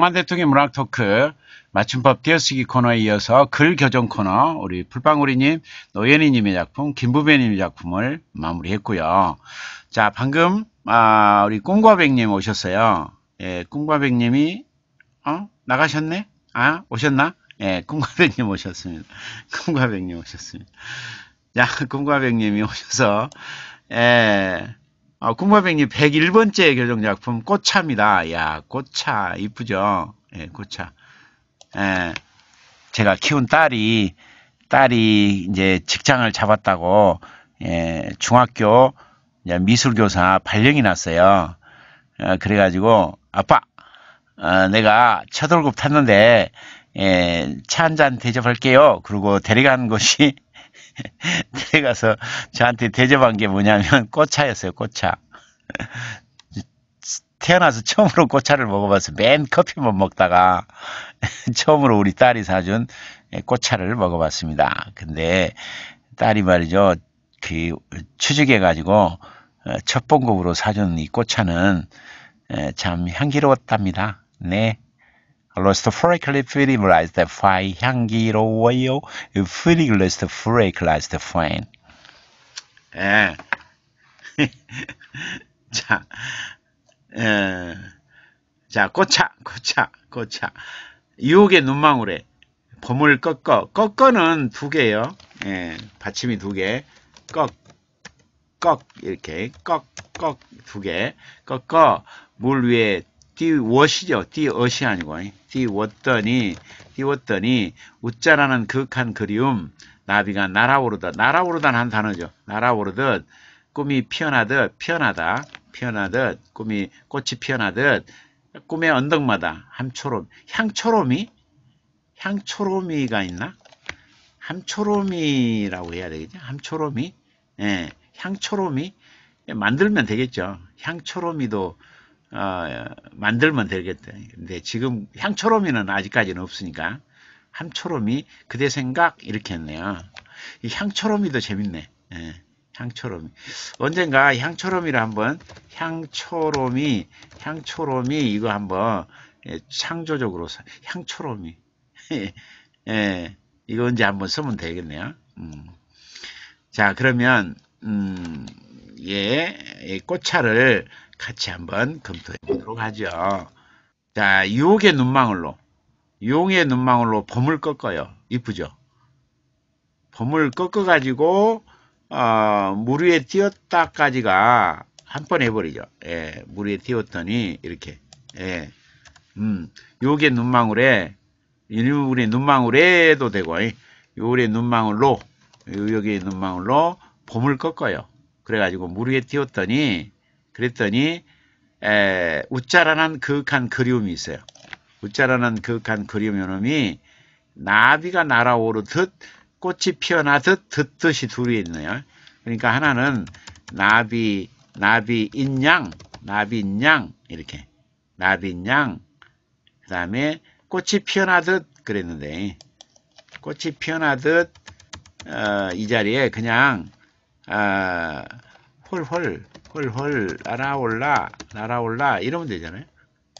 S1: 낭만 대통령 문학 토크 맞춤법 띄어쓰기 코너에 이어서 글 교정 코너 우리 풀방울이님, 노현이님의 작품, 김부배님의 작품을 마무리했고요. 자 방금 아, 우리 꿈과백님 오셨어요. 예, 꿈과백님이 어 나가셨네? 아 오셨나? 예, 꿈과백님 오셨습니다. 꿈과백님 오셨습니다. 자, 꿈과백님이 오셔서 예. 어, 꿈과백님 101번째 교정작품 꽃차입니다. 야, 꽃차 이쁘죠? 예, 꽃차. 예, 제가 키운 딸이 딸이 이제 직장을 잡았다고 예, 중학교 미술교사 발령이 났어요. 어, 그래가지고 아빠 어, 내가 첫 월급 탔는데 예, 차 한 잔 대접할게요. 그리고 데려간 곳이 데려가서 저한테 대접한 게 뭐냐면 꽃차였어요. 꽃차. 태어나서 처음으로 꽃차를 먹어봤어요. 맨 커피만 먹다가 처음으로 우리 딸이 사준 꽃차를 먹어봤습니다. 근데 딸이 말이죠. 그 추적해가지고 첫 번곡으로 사준 이 꽃차는 참 향기로웠답니다. 네. 프레이클리 피리블라이스트 파이 향기로워요. 피리글리스트 프레이클라이스트 파인. 예. 자, 에, 자, 꽃차, 꽃차, 꽃차. 유혹의 눈망울에 봄을 꺾어. 꺾어는 두 개예요. 예, 받침이 두 개. 꺾, 꺾, 이렇게. 꺾, 꺾, 두 개. 꺾어, 물 위에 띄워시죠. 띄어시 아니고. 띄웠더니, 띄웠더니, 웃자라는 극한 그리움, 나비가 날아오르다. 날아오르다는 한 단어죠. 날아오르듯, 꿈이 피어나듯, 피어나다. 피어나듯 꿈이 꽃이 피어나듯 꿈의 언덕마다 함초롬 향초롬이 향초롬이가 있나? 함초롬이라고 해야 되겠죠? 함초롬이 예, 향초롬이 만들면 되겠죠. 향초롬이도 어, 만들면 되겠다. 근데 지금 향초롬이는 아직까지는 없으니까 함초롬이 그대 생각 이렇게 했네요. 이 향초롬이도 재밌네. 예. 향초롬이. 언젠가 향초롬이를 한번 향초롬이 향초롬이 이거 한번 예, 창조적으로 향초롬이 예, 이거 언제 한번 쓰면 되겠네요. 음. 자 그러면 음, 예, 꽃차를 같이 한번 검토해 보도록 하죠. 자 유혹의 눈망울로 유혹의 눈망울로 봄을 꺾어요. 이쁘죠? 봄을 꺾어 가지고 어, 물 위에 띄었다까지가 한 번 해버리죠. 예, 물 위에 띄었더니 이렇게 예, 음, 요게 눈망울에 우리 눈망울에도 되고 요래 눈망울로 여기 눈망울로 봄을 꺾어요. 그래가지고 물 위에 띄웠더니 그랬더니 에, 웃자라는 그윽한 그리움이 있어요. 웃자라는 그윽한 그리움이 나비가 날아오르듯 꽃이 피어나듯 듣듯이 둘이 있네요. 그러니까 하나는 나비, 나비 인 양, 나비 인 양 이렇게 나비 인 양 그 다음에 꽃이 피어나듯 그랬는데 꽃이 피어나듯 어, 이 자리에 그냥 어, 홀홀 홀홀 날아올라 날아올라 이러면 되잖아요.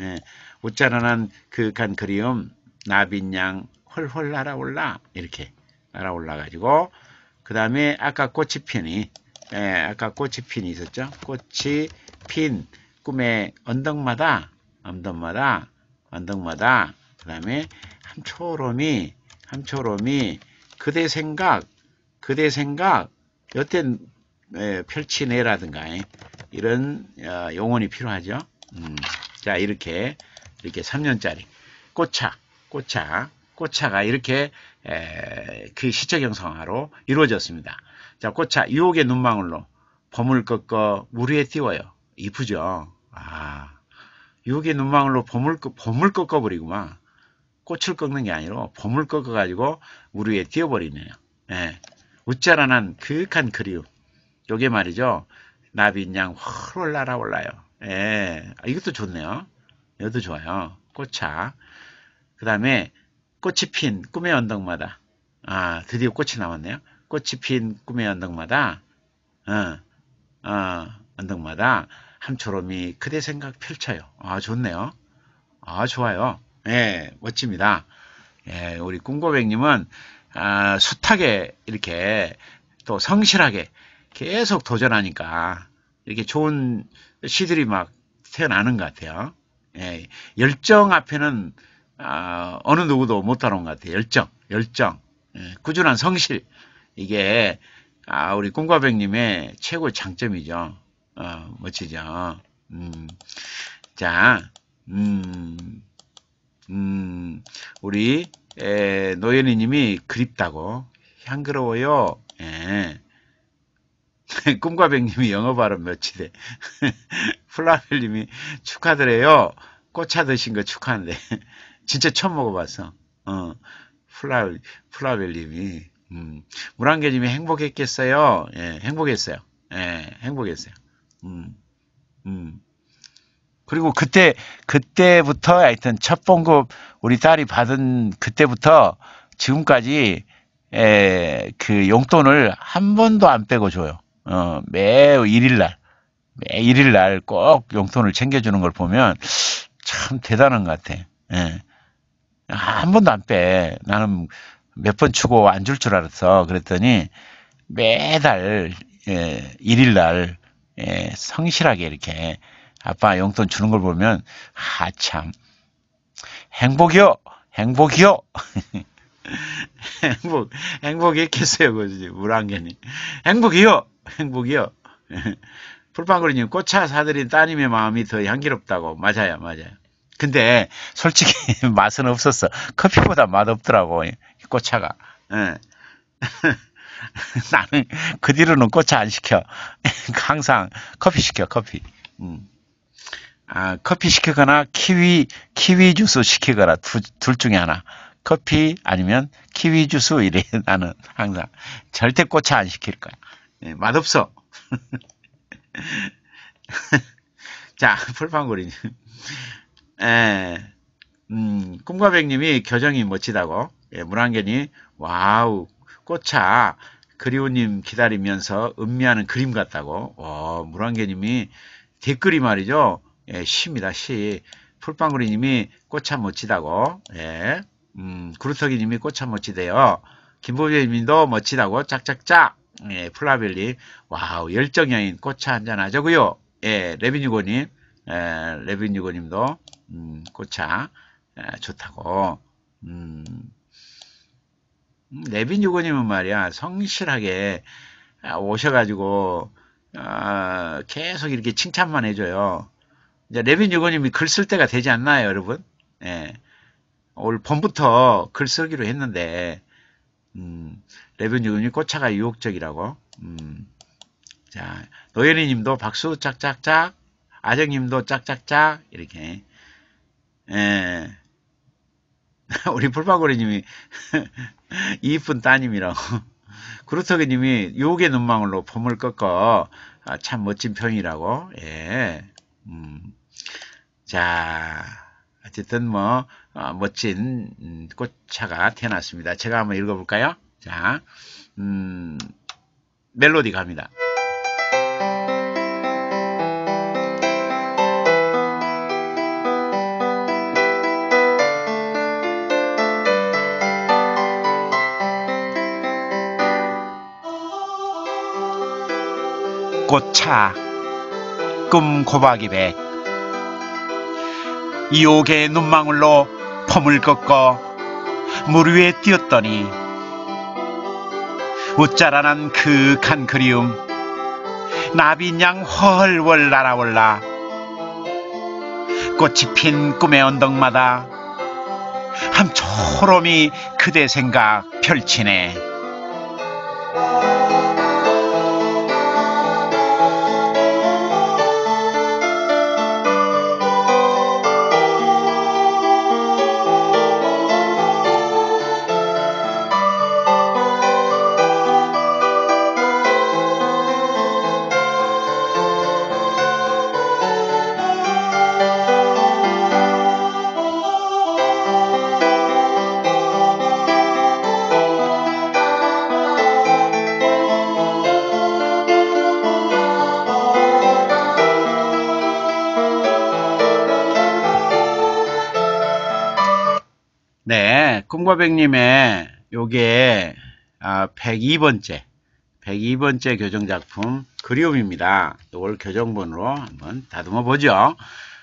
S1: 예, 웃자라는 그윽한 그리움 나비양 홀홀 날아올라 이렇게 날아 올라 가지고 그 다음에 아까 꽃이 피니 예, 아까 꽃이 피니 있었죠. 꽃이 핀 꿈의 언덕마다 언덕마다 언덕마다 그 다음에 함초롬이 함초롬이 그대 생각 그대 생각 예, 펼치내라든가 이런 어, 용언이 필요하죠. 음, 자 이렇게 이렇게 3년짜리 꽃차 꽃차 꽃차가 이렇게 에, 그 시적 형성화로 이루어졌습니다. 자, 꽃차 유혹의 눈망울로 봄을 꺾어 물 위에 띄워요. 이쁘죠? 아, 유혹의 눈망울로 봄을, 봄을 꺾어버리구만. 꽃을 꺾는 게 아니라 봄을 꺾어가지고 물 위에 띄워버리네요. 예. 웃자라는 그윽한 그리움. 요게 말이죠. 나비양 헐 날아올라요. 예. 아, 이것도 좋네요. 이것도 좋아요. 꽃차. 그 다음에 꽃이 핀 꿈의 언덕마다 아 드디어 꽃이 나왔네요. 꽃이 핀 꿈의 언덕마다 어, 어, 언덕마다 함초롬이 그대 생각 펼쳐요. 아 좋네요. 아 좋아요. 예, 멋집니다. 예, 우리 꿈고백님은 아, 숱하게 이렇게 또 성실하게 계속 도전하니까 이렇게 좋은 시들이 막 태어나는 것 같아요. 예, 열정 앞에는 아, 어느 누구도 못 따라온 것 같아요. 열정, 열정, 예, 꾸준한 성실 이게 아, 우리 꿈과백님의 최고의 장점이죠. 어, 멋지죠. 음, 자, 음, 음, 우리 에, 노현이님이 그립다고 향그러워요. 예. 꿈과백님이 영어 발음 며칠에 플라벨님이 축하드려요. 꽃차 드신 거 축하한데 진짜 처음 먹어봤어. 어, 플라 플라벨님이 음, 물안개님이 행복했겠어요. 예, 행복했어요. 예, 행복했어요. 음, 음. 그리고 그때 그때부터 하여튼 첫 봉급 우리 딸이 받은 그때부터 지금까지 에, 그 용돈을 한 번도 안 빼고 줘요. 어, 매 일일날 매 일일날 꼭 용돈을 챙겨주는 걸 보면 참 대단한 것 같아. 예. 한 번도 안 빼. 나는 몇 번 주고 안 줄 줄 알았어. 그랬더니 매달 예, 일일날 예, 성실하게 이렇게 아빠 용돈 주는 걸 보면 하참 행복이요 행복이요 행복 행복했겠어요 그지 물안개니 행복이요 행복이요 풀빵거리님 꽃차 사들인 따님의 마음이 더 향기롭다고 맞아요 맞아요 근데 솔직히 맛은 없었어 커피보다 맛없더라고 꽃차가 예. 나는 그 뒤로는 꽃차 안 시켜 항상 커피 시켜 커피 음. 아, 커피 시키거나 키위 키위 주스 시키거나 두, 둘 중에 하나. 커피 아니면 키위 주스 이래 나는 항상 절대 꽃차 안 시킬 거야. 네, 맛없어. 자, 풀빵구리님. 에, 음, 꿈과 백님이 교정이 멋지다고. 예, 물안개님 와우, 꽃차 그리우님 기다리면서 음미하는 그림 같다고. 와, 물안개님이 댓글이 말이죠. 예, 시입니다. 시. 풀빵구리님이 꽃차 멋지다고. 예. 음, 구루터기님이 꽃차 멋지대요. 김보배님도 멋지다고. 짝짝짝. 예, 플라벨님. 와우, 열정여인 꽃차 한잔 하자고요. 예, 레빈유고님. 예, 레빈유고님도 음, 꽃차 예, 좋다고. 음, 음 레빈유고님은 말이야 성실하게 오셔가지고 어, 계속 이렇게 칭찬만 해줘요. 이제 레빈 유고님이 글 쓸 때가 되지 않나요, 여러분? 예. 올 봄부터 글 쓰기로 했는데, 음, 유고님 꽃차가 유혹적이라고. 음, 자, 노현이 님도 박수 짝짝짝, 아정 님도 짝짝짝, 이렇게. 예. 우리 풀빵구리 님이 이쁜 따님이라고. 그루터기 님이 유혹의 눈망울로 봄을 꺾어 아, 참 멋진 표현이라고. 예. 음. 자, 어쨌든 뭐 어, 멋진 음, 꽃차가 태어났습니다. 제가 한번 읽어볼까요? 자, 음, 멜로디 갑니다. 꽃차 꿈 고박이 백 이옥의 눈망울로 폼을 꺾어 물 위에 뛰었더니 웃자라난 그윽한 그리움. 나비냥 헐월 날아올라 꽃이 핀 꿈의 언덕마다 함초롬이 그대 생각 펼치네 꿈과백님의 요게 아, 102번째 102번째 교정작품 그리움입니다. 이걸 교정본으로 한번 다듬어 보죠.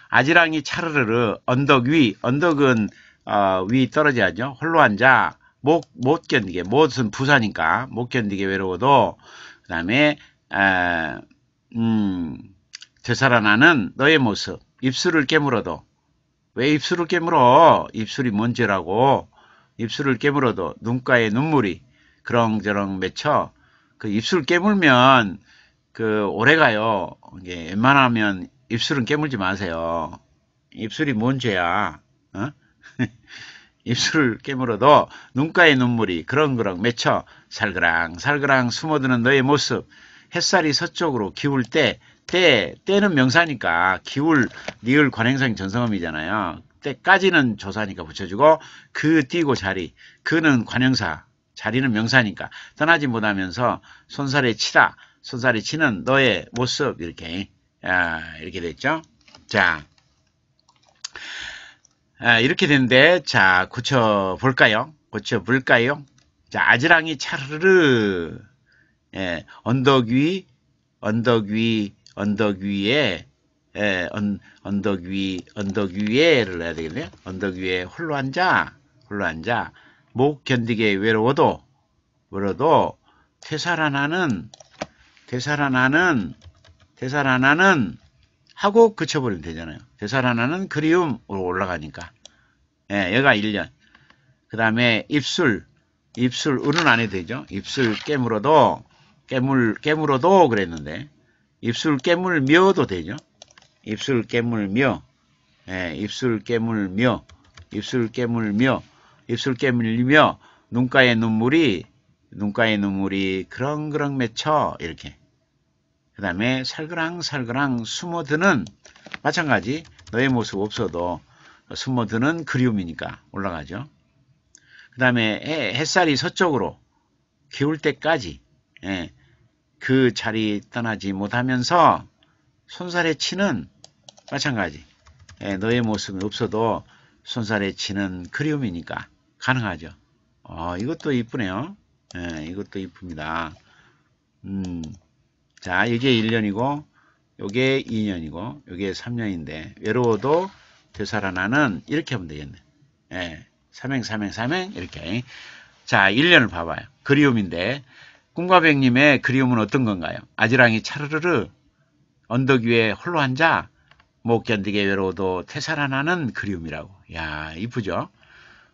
S1: 아지랑이 차르르르 언덕 위 언덕은 어, 위 떨어져야죠. 홀로 앉아 못, 못 견디게 못은 부사니까 못 견디게 외로워도 그 다음에 음, 되살아나는 너의 모습 입술을 깨물어도 왜 입술을 깨물어 입술이 뭔죄라고 입술을 깨물어도 눈가에 눈물이 그렁저렁 맺혀 그 입술 깨물면 그 오래가요 이게 웬만하면 입술은 깨물지 마세요 입술이 뭔 죄야 어? 입술을 깨물어도 눈가에 눈물이 그렁그렁 맺혀 살그랑 살그랑 숨어드는 너의 모습 햇살이 서쪽으로 기울 때 때, 때는 명사니까 기울, 니을 관행성 전성음이잖아요. 때까지는 조사니까 붙여주고 그 띄고 자리, 그는 관형사, 자리는 명사니까 떠나지 못하면서 손살에 치다, 손살에 치는 너의 모습 이렇게 아, 이렇게 됐죠. 자, 아, 이렇게 됐는데 자 고쳐 볼까요? 고쳐 볼까요? 자 아지랑이 차르르 예, 언덕 위 언덕 위 언덕 위에 예, 언, 언덕 위 언덕 위에를 해야 되겠네요. 언덕 위에 홀로 앉아 홀로 앉아 못 견디게 외로워도 외로도 되살아나는 되살아나는 되살아나는 하고 그쳐버리면 되잖아요. 되살아나는 그리움으로 올라가니까. 예, 얘가 1년. 그 다음에 입술, 입술, 은은 안 해도 되죠. 입술 깨물어도, 깨물, 깨물어도 그랬는데, 입술 깨물며도 되죠. 입술 깨물며, 예, 입술 깨물며, 입술 깨물며, 입술 깨물며, 눈가에 눈물이, 눈가에 눈물이 그렁그렁 맺혀, 이렇게. 그 다음에 살그랑살그랑 숨어드는 마찬가지 너의 모습 없어도 숨어드는 그리움이니까 올라가죠. 그 다음에 햇살이 서쪽으로 기울 때까지 예, 그 자리 떠나지 못하면서 손살에 치는 마찬가지 예, 너의 모습은 없어도 손살에 치는 그리움이니까 가능하죠. 어, 이것도 이쁘네요. 예, 이것도 이쁩니다. 음. 자, 이게 1년이고, 요게 2년이고, 요게 3년인데, 외로워도 되살아나는, 이렇게 하면 되겠네. 예. 삼행, 삼행, 삼행, 이렇게. 자, 1년을 봐봐요. 그리움인데, 꿈과백님의 그리움은 어떤 건가요? 아지랑이 차르르르, 언덕 위에 홀로 앉아, 못 견디게 외로워도 되살아나는 그리움이라고. 야 이쁘죠?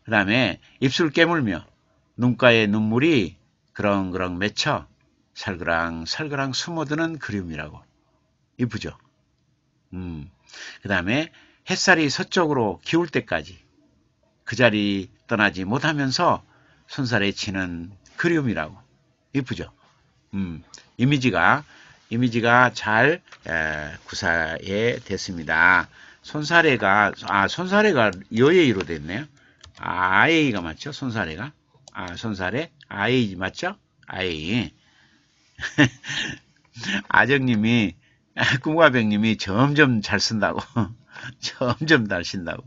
S1: 그 다음에 입술 깨물며, 눈가에 눈물이 그렁그렁 맺혀, 살그랑 살그랑 숨어드는 그림이라고 이쁘죠. 음. 그 다음에 햇살이 서쪽으로 기울 때까지 그 자리 떠나지 못하면서 손살에 치는 그림이라고 이쁘죠. 음. 이미지가 이미지가 잘 에, 구사해 됐습니다. 손사래가 아 손사래가 여예이로 됐네요. 아, 아이가 맞죠? 손사래가 아 손사래 아이 맞죠? 아이 아정님이 꿈과백님이 점점 잘 쓴다고 점점 잘 쓴다고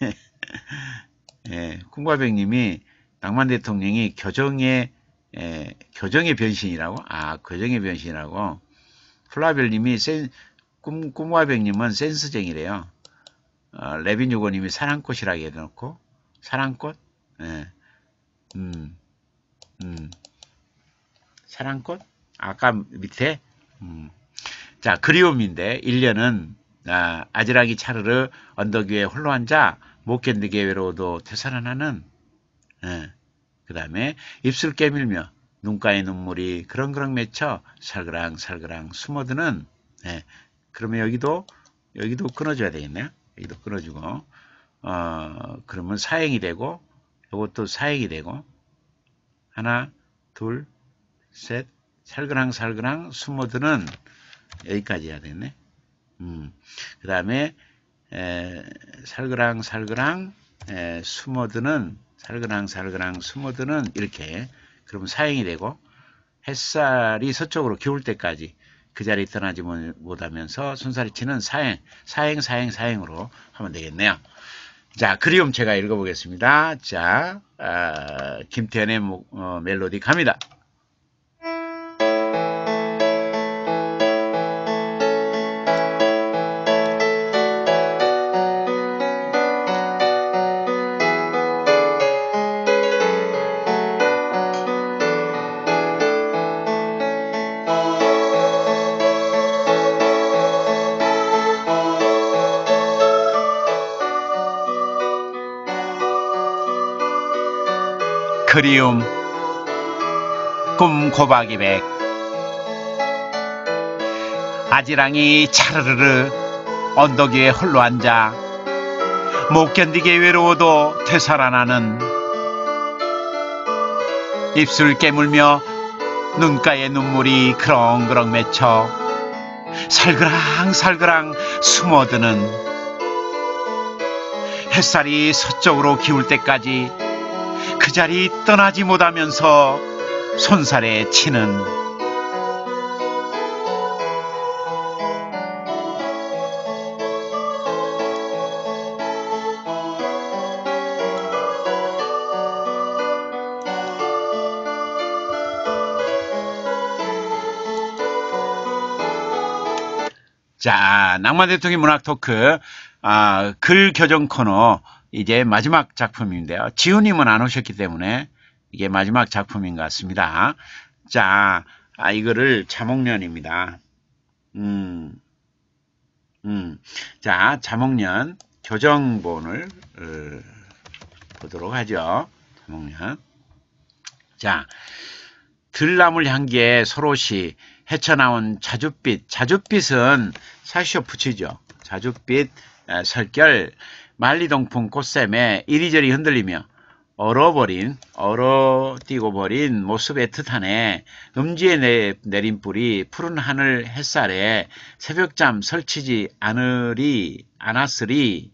S1: 예, 꿈과백님이 낭만 대통령이 교정의 예, 교정의 변신이라고 아 교정의 변신이라고 플라벨님이 센, 꿈, 꿈과백님은 센스쟁이래요 어, 레빈 유고님이 사랑꽃이라고 해놓고 사랑꽃 예. 음, 음. 사랑꽃 아까 밑에 음. 자 그리움인데 1년은 아, 아지랑이 차르르 언덕 위에 홀로 앉아 못 견디게 외로워도 되살아나는 예. 그 다음에 입술 깨밀며 눈가에 눈물이 그렁그렁 맺혀 살그랑 살그랑 숨어드는 예. 그러면 여기도 여기도 끊어줘야 되겠네요 여기도 끊어주고 어 그러면 사행이 되고 이것도 사행이 되고 하나 둘 셋 살그랑살그랑 숨어드는 여기까지 해야 되겠네. 음, 그 다음에 살그랑살그랑 숨어드는 살그랑살그랑 숨어드는 이렇게 그러면 사행이 되고 햇살이 서쪽으로 기울 때까지 그 자리 떠나지 못하면서 손살이 치는 사행, 사행, 사행, 사행으로 하면 되겠네요. 자, 그리움 제가 읽어보겠습니다. 자, 어, 김태현의 모- 어, 멜로디 갑니다. 그리움 꿈 고박이 백. 아지랑이 차르르르 언덕 위에 홀로 앉아 못 견디게 외로워도 되살아나는 입술 깨물며 눈가에 눈물이 그렁그렁 맺혀 살그랑살그랑 숨어드는 햇살이 서쪽으로 기울 때까지 그 자리 떠나지 못하면서 손살에 치는 자, 낭만 대통령 문학 토크, 아, 글 교정 코너, 이제 마지막 작품인데요. 지훈님은 안 오셨기 때문에 이게 마지막 작품인 것 같습니다. 자, 아, 이거를 자목련입니다. 음, 음. 자, 자목련 교정본을, 어, 보도록 하죠. 자목련. 자, 들나물 향기에 소롯이 헤쳐나온 자줏빛. 자줏빛은 사시오 붙이죠. 자줏빛, 에, 설결, 만리동풍 꽃샘에 이리저리 흔들리며 얼어버린, 얼어뛰고 버린 모습 애틋하네. 음지에 내, 내린 뿌리 푸른 하늘 햇살에 새벽잠 설치지 않으리, 않았으리.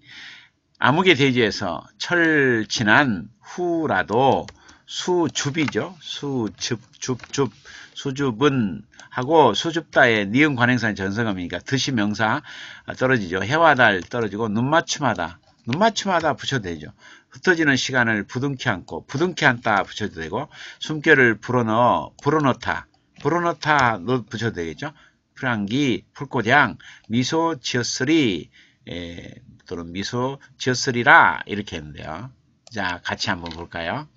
S1: 암흑의 대지에서 철 지난 후라도 수줍이죠. 수줍, 줍, 줍, 수줍은 하고 수줍다의 니은 관행산 전성어이니까 드시 명사 떨어지죠. 해와 달 떨어지고 눈맞춤하다. 눈맞춤하다 붙여도 되죠. 흩어지는 시간을 부둥켜 안고 부둥켜 안다 붙여도 되고 숨결을 불어넣어 불어넣다 불어넣다 넣 붙여도 되겠죠. 풀한기 풀꽃향 미소 지었으리 에, 또는 미소 지었으리라 이렇게 했는데요. 자 같이 한번 볼까요?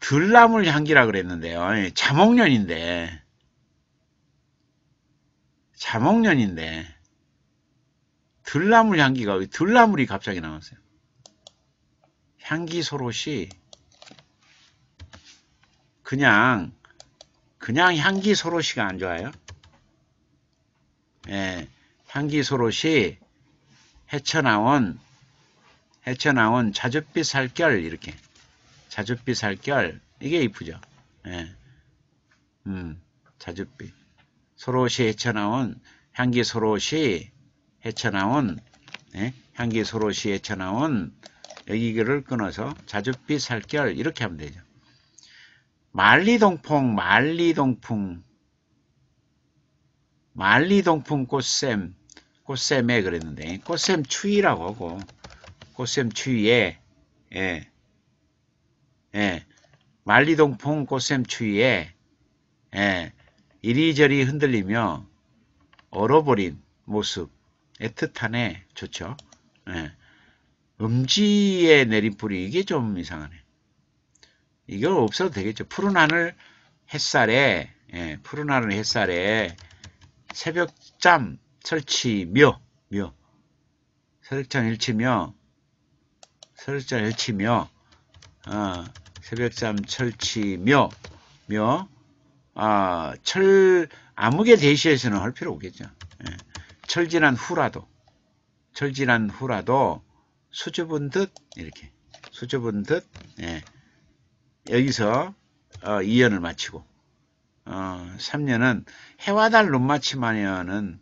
S1: 들나물 향기라 그랬는데요. 예, 자목련인데 자목련인데 들나물 향기가 왜 들나물이 갑자기 나왔어요. 향기 소롯이 그냥 그냥 향기 소롯이가 안 좋아요. 예, 향기 소롯이 헤쳐나온 헤쳐나온 자줏빛 살결 이렇게 자줏빛 살결 이게 이쁘죠. 예. 음, 자줏빛 소롯이 헤쳐나온 향기 소롯이 헤쳐나온 예? 향기 소롯이 헤쳐나온 여기를 끊어서 자줏빛 살결 이렇게 하면 되죠. 만리동풍 만리동풍 만리동풍 꽃샘 꽃샘에 그랬는데 꽃샘 추위라고 하고 꽃샘 추위에 예, 예, 만리동풍 꽃샘 추위에 예, 이리저리 흔들리며 얼어버린 모습 애틋하네 좋죠. 예. 음지에 내린 뿌리 이게 좀 이상하네. 이거 없어도 되겠죠. 푸른 하늘 햇살에 예, 푸른 하늘 햇살에 새벽잠 설치며 며 새벽잠 일치며 새벽잠 일치며 어, 새벽잠 설치며 며 아, 철 암흑의 대시에서는 할 필요 없겠죠. 예. 철지난 후라도 철지난 후라도 수줍은 듯 이렇게 수줍은 듯 예. 여기서 어, 2년을 마치고 어, 3년은 해와 달 눈맞춤하면은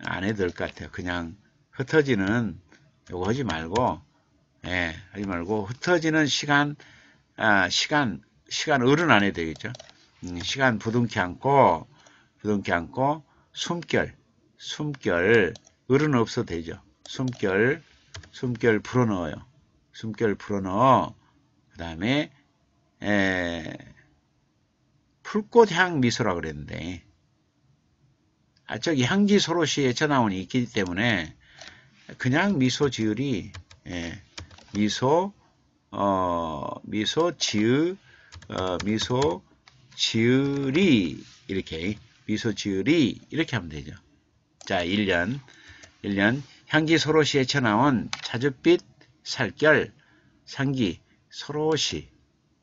S1: 안 해도 될 것 같아요. 그냥 흩어지는 요거 하지 말고 예, 하지 말고 흩어지는 시간 아, 시간 시간 어른 안 해도 되겠죠. 음, 시간 부둥켜 안고 부둥켜 안고 숨결 숨결 어른 없어도 되죠. 숨결 숨결 불어넣어요. 숨결 불어넣어. 그 다음에 풀꽃향 미소라 그랬는데 아 저기 향기 소로시에 전화원이 있기 때문에 그냥 미소 지을이 예, 미소 어 미소 지으 어 미소 지을이 이렇게 미소 지을이 이렇게 하면 되죠. 자 1년. 1년. 향기 소로시에 쳐나온 자줏빛 살결 상기 소로시.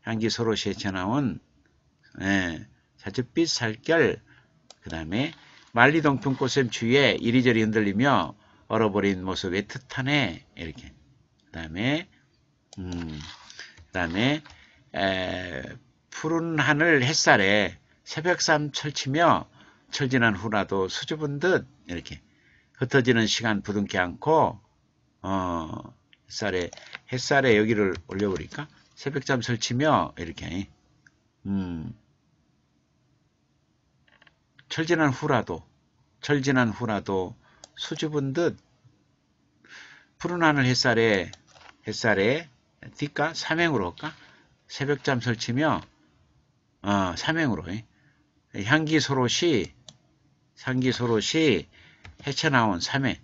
S1: 향기 소로시에 쳐나온 예, 자줏빛 살결. 그 다음에 만리동풍 꽃샘 추위에 이리저리 흔들리며 얼어버린 모습 애틋하네. 이렇게. 그 다음에 음, 그 다음에 푸른 하늘 햇살에 새벽삼 철치며 철진한 후라도 수줍은 듯 이렇게 흩어지는 시간 부둥켜 않고 어, 햇살에 햇살에 여기를 올려버릴까? 새벽잠 설치며 이렇게. 음, 철진한 후라도 철진한 후라도 수줍은 듯 푸른 하늘 햇살에 햇살에 뒷가 삼행으로 할까? 새벽잠 설치며 어, 삼행으로. 향기 소롯이 향기 소롯이 헤쳐나온 삼행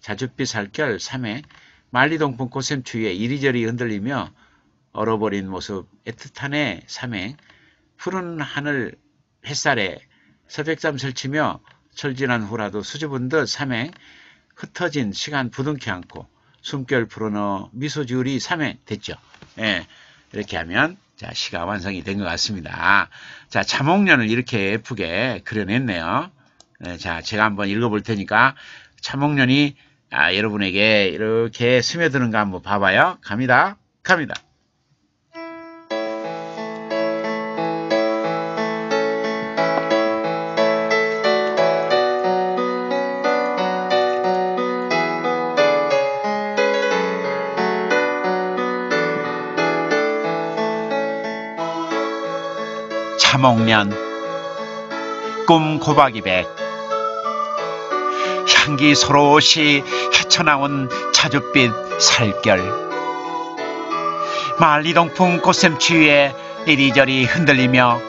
S1: 자줏빛 살결 삼행 만리동풍 꽃샘 추위에 이리저리 흔들리며 얼어버린 모습 애틋하네 삼행 푸른 하늘 햇살에 새벽잠 설치며 철진한 후라도 수줍은 듯 삼행 흩어진 시간 부둥켜 안고 숨결 풀어넣어 미소 지으리 삼행 됐죠. 예, 이렇게 하면 자 시가 완성이 된 것 같습니다. 자 참홍년을 이렇게 예쁘게 그려냈네요. 예, 자 제가 한번 읽어볼 테니까 참홍년이 아, 여러분에게 이렇게 스며드는가 한번 봐봐요. 갑니다. 갑니다. 차먹면 꿈 고박이 백 향기 소롯이 헤쳐나온 자줏빛 살결. 만리동풍 꽃샘추위에 이리저리 흔들리며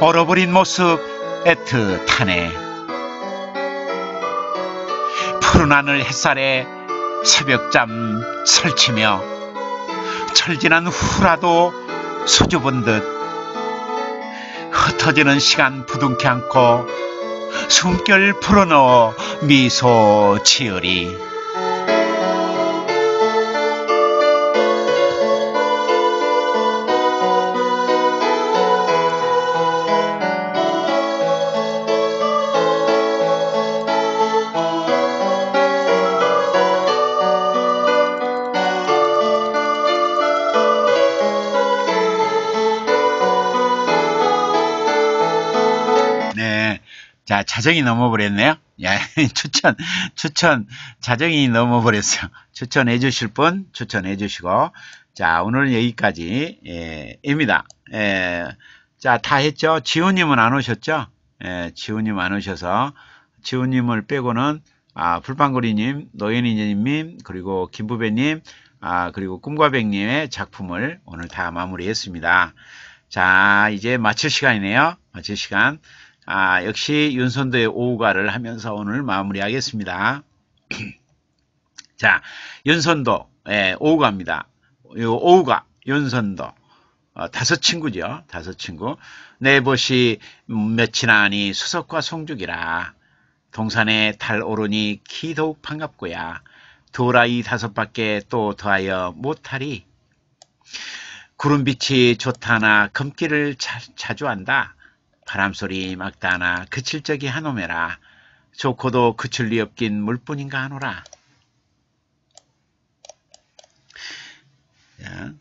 S1: 얼어버린 모습 애틋하네. 푸른 하늘 햇살에 새벽잠 설치며 철진한 후라도 수줍은 듯 흩어지는 시간 부둥켜 안고 숨결 풀어넣어 미소 지으리 자, 자정이 넘어버렸네요. 야, 추천, 추천, 자정이 넘어버렸어요. 추천해 주실 분, 추천해 주시고. 자, 오늘 여기까지, 예, 입니다. 예, 자, 다 했죠? 지훈님은 안 오셨죠? 예, 지훈님 안 오셔서, 지훈님을 빼고는, 아, 불빵거리님, 노현이님, 그리고 김부배님, 아, 그리고 꿈과백님의 작품을 오늘 다 마무리했습니다. 자, 이제 마칠 시간이네요. 마칠 시간. 아, 역시 윤선도의 오우가를 하면서 오늘 마무리하겠습니다. 자, 윤선도, 예, 오우가입니다. 오우가, 윤선도. 어, 다섯 친구죠. 다섯 친구. 내벗이 몇이나니 수석과 송죽이라. 동산에 달 오르니 키 더욱 반갑고야. 도라이 다섯 밖에 또 더하여 못하리. 구름빛이 좋다나 금기를 자, 자주 한다. 바람소리 막다나 그칠 적이 한오매라 좋고도 그칠 리 없긴 물뿐인가 하노라. 자.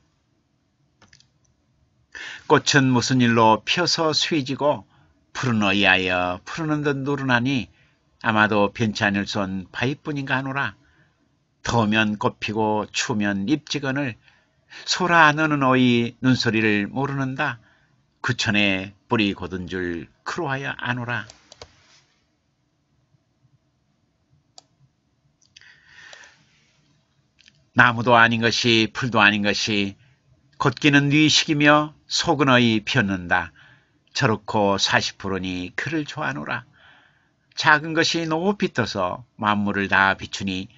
S1: 꽃은 무슨 일로 펴서 스위지고 푸른 어이하여 푸르는 듯 노르나니 아마도 변치 않을 손 바위뿐인가 하노라. 더우면 꽃피고 추우면 잎지근을 소라 너는 어이 눈소리를 모르는다. 그천에 뿌리 곧은 줄 크로하여 아노라. 나무도 아닌 것이 풀도 아닌 것이 걷기는 네 식이며 속은 어이 피었는다. 저렇고 40%니 그를 좋아하노라. 작은 것이 높이 떠서 만물을 다 비추니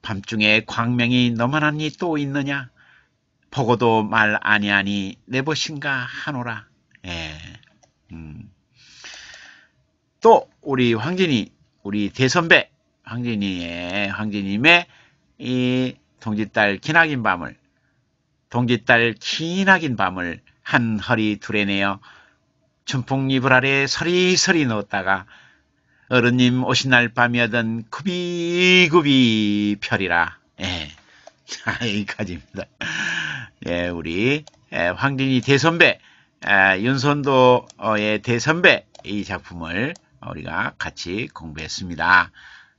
S1: 밤중에 광명이 너만하니 또 있느냐? 보고도 말 아니하니 내 것인가 하노라. 예. 음. 또 우리 황진이 우리 대선배 황진이의 황진님의 이 동짓달 기나긴 밤을 동짓달 기나긴 밤을 한 허리 둘에 내어 춘풍이불 아래 서리서리 넣었다가 어른님 오신 날 밤이었던 구비구비 별이라 예. 자 여기까지입니다. 예, 우리 예, 황진이 대선배 아, 윤선도의 대선배 이 작품을 우리가 같이 공부했습니다.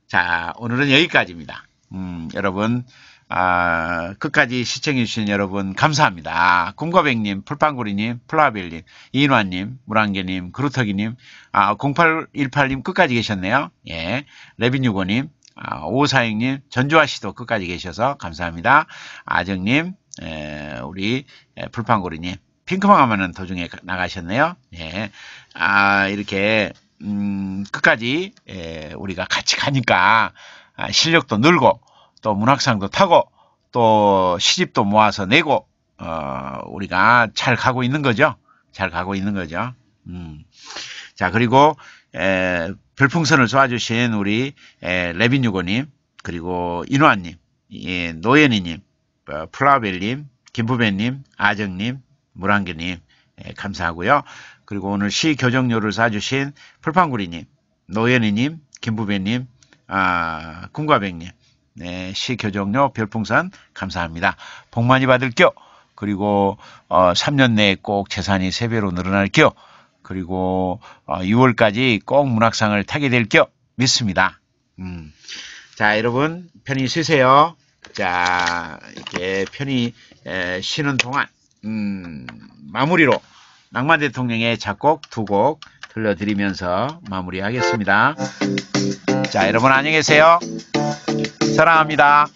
S1: 자 오늘은 여기까지입니다. 음, 여러분 아, 끝까지 시청해주신 여러분 감사합니다. 꿈과백님, 풀빵구리님, 플라벨님, 이인화님, 물안개님, 그루터기님, 아, 0818님 끝까지 계셨네요. 예, 레빈유고님, 아, 오사행님, 전주아씨도 끝까지 계셔서 감사합니다. 아정님, 에, 우리 풀빵구리님, 핑크망 하면은 도중에 나가셨네요. 예, 아, 이렇게 음, 끝까지 에, 우리가 같이 가니까 아, 실력도 늘고 또 문학상도 타고 또 시집도 모아서 내고 어, 우리가 잘 가고 있는 거죠. 잘 가고 있는 거죠. 음. 자 그리고 에, 별풍선을 쏘아주신 우리 에, 레빈유고님 그리고 인화님 예, 노예니님 어, 플라벨님 김부배님 아정님 물안개님 예, 감사하고요. 그리고 오늘 시 교정료를 쏴주신 풀판구리님 노예니님 김부배님 아, 궁과백님 네, 시 교정료 별풍선 감사합니다. 복 많이 받을게요. 그리고 어, 3년 내에 꼭 재산이 3배로 늘어날게요. 그리고 어, 6월까지 꼭 문학상을 타게 될게요. 믿습니다. 음. 자, 여러분 편히 쉬세요. 자, 이렇게 편히 에, 쉬는 동안 음, 마무리로 낭만 대통령의 작곡 두 곡 들려드리면서 마무리하겠습니다. 자, 여러분 안녕히 계세요. 사랑합니다.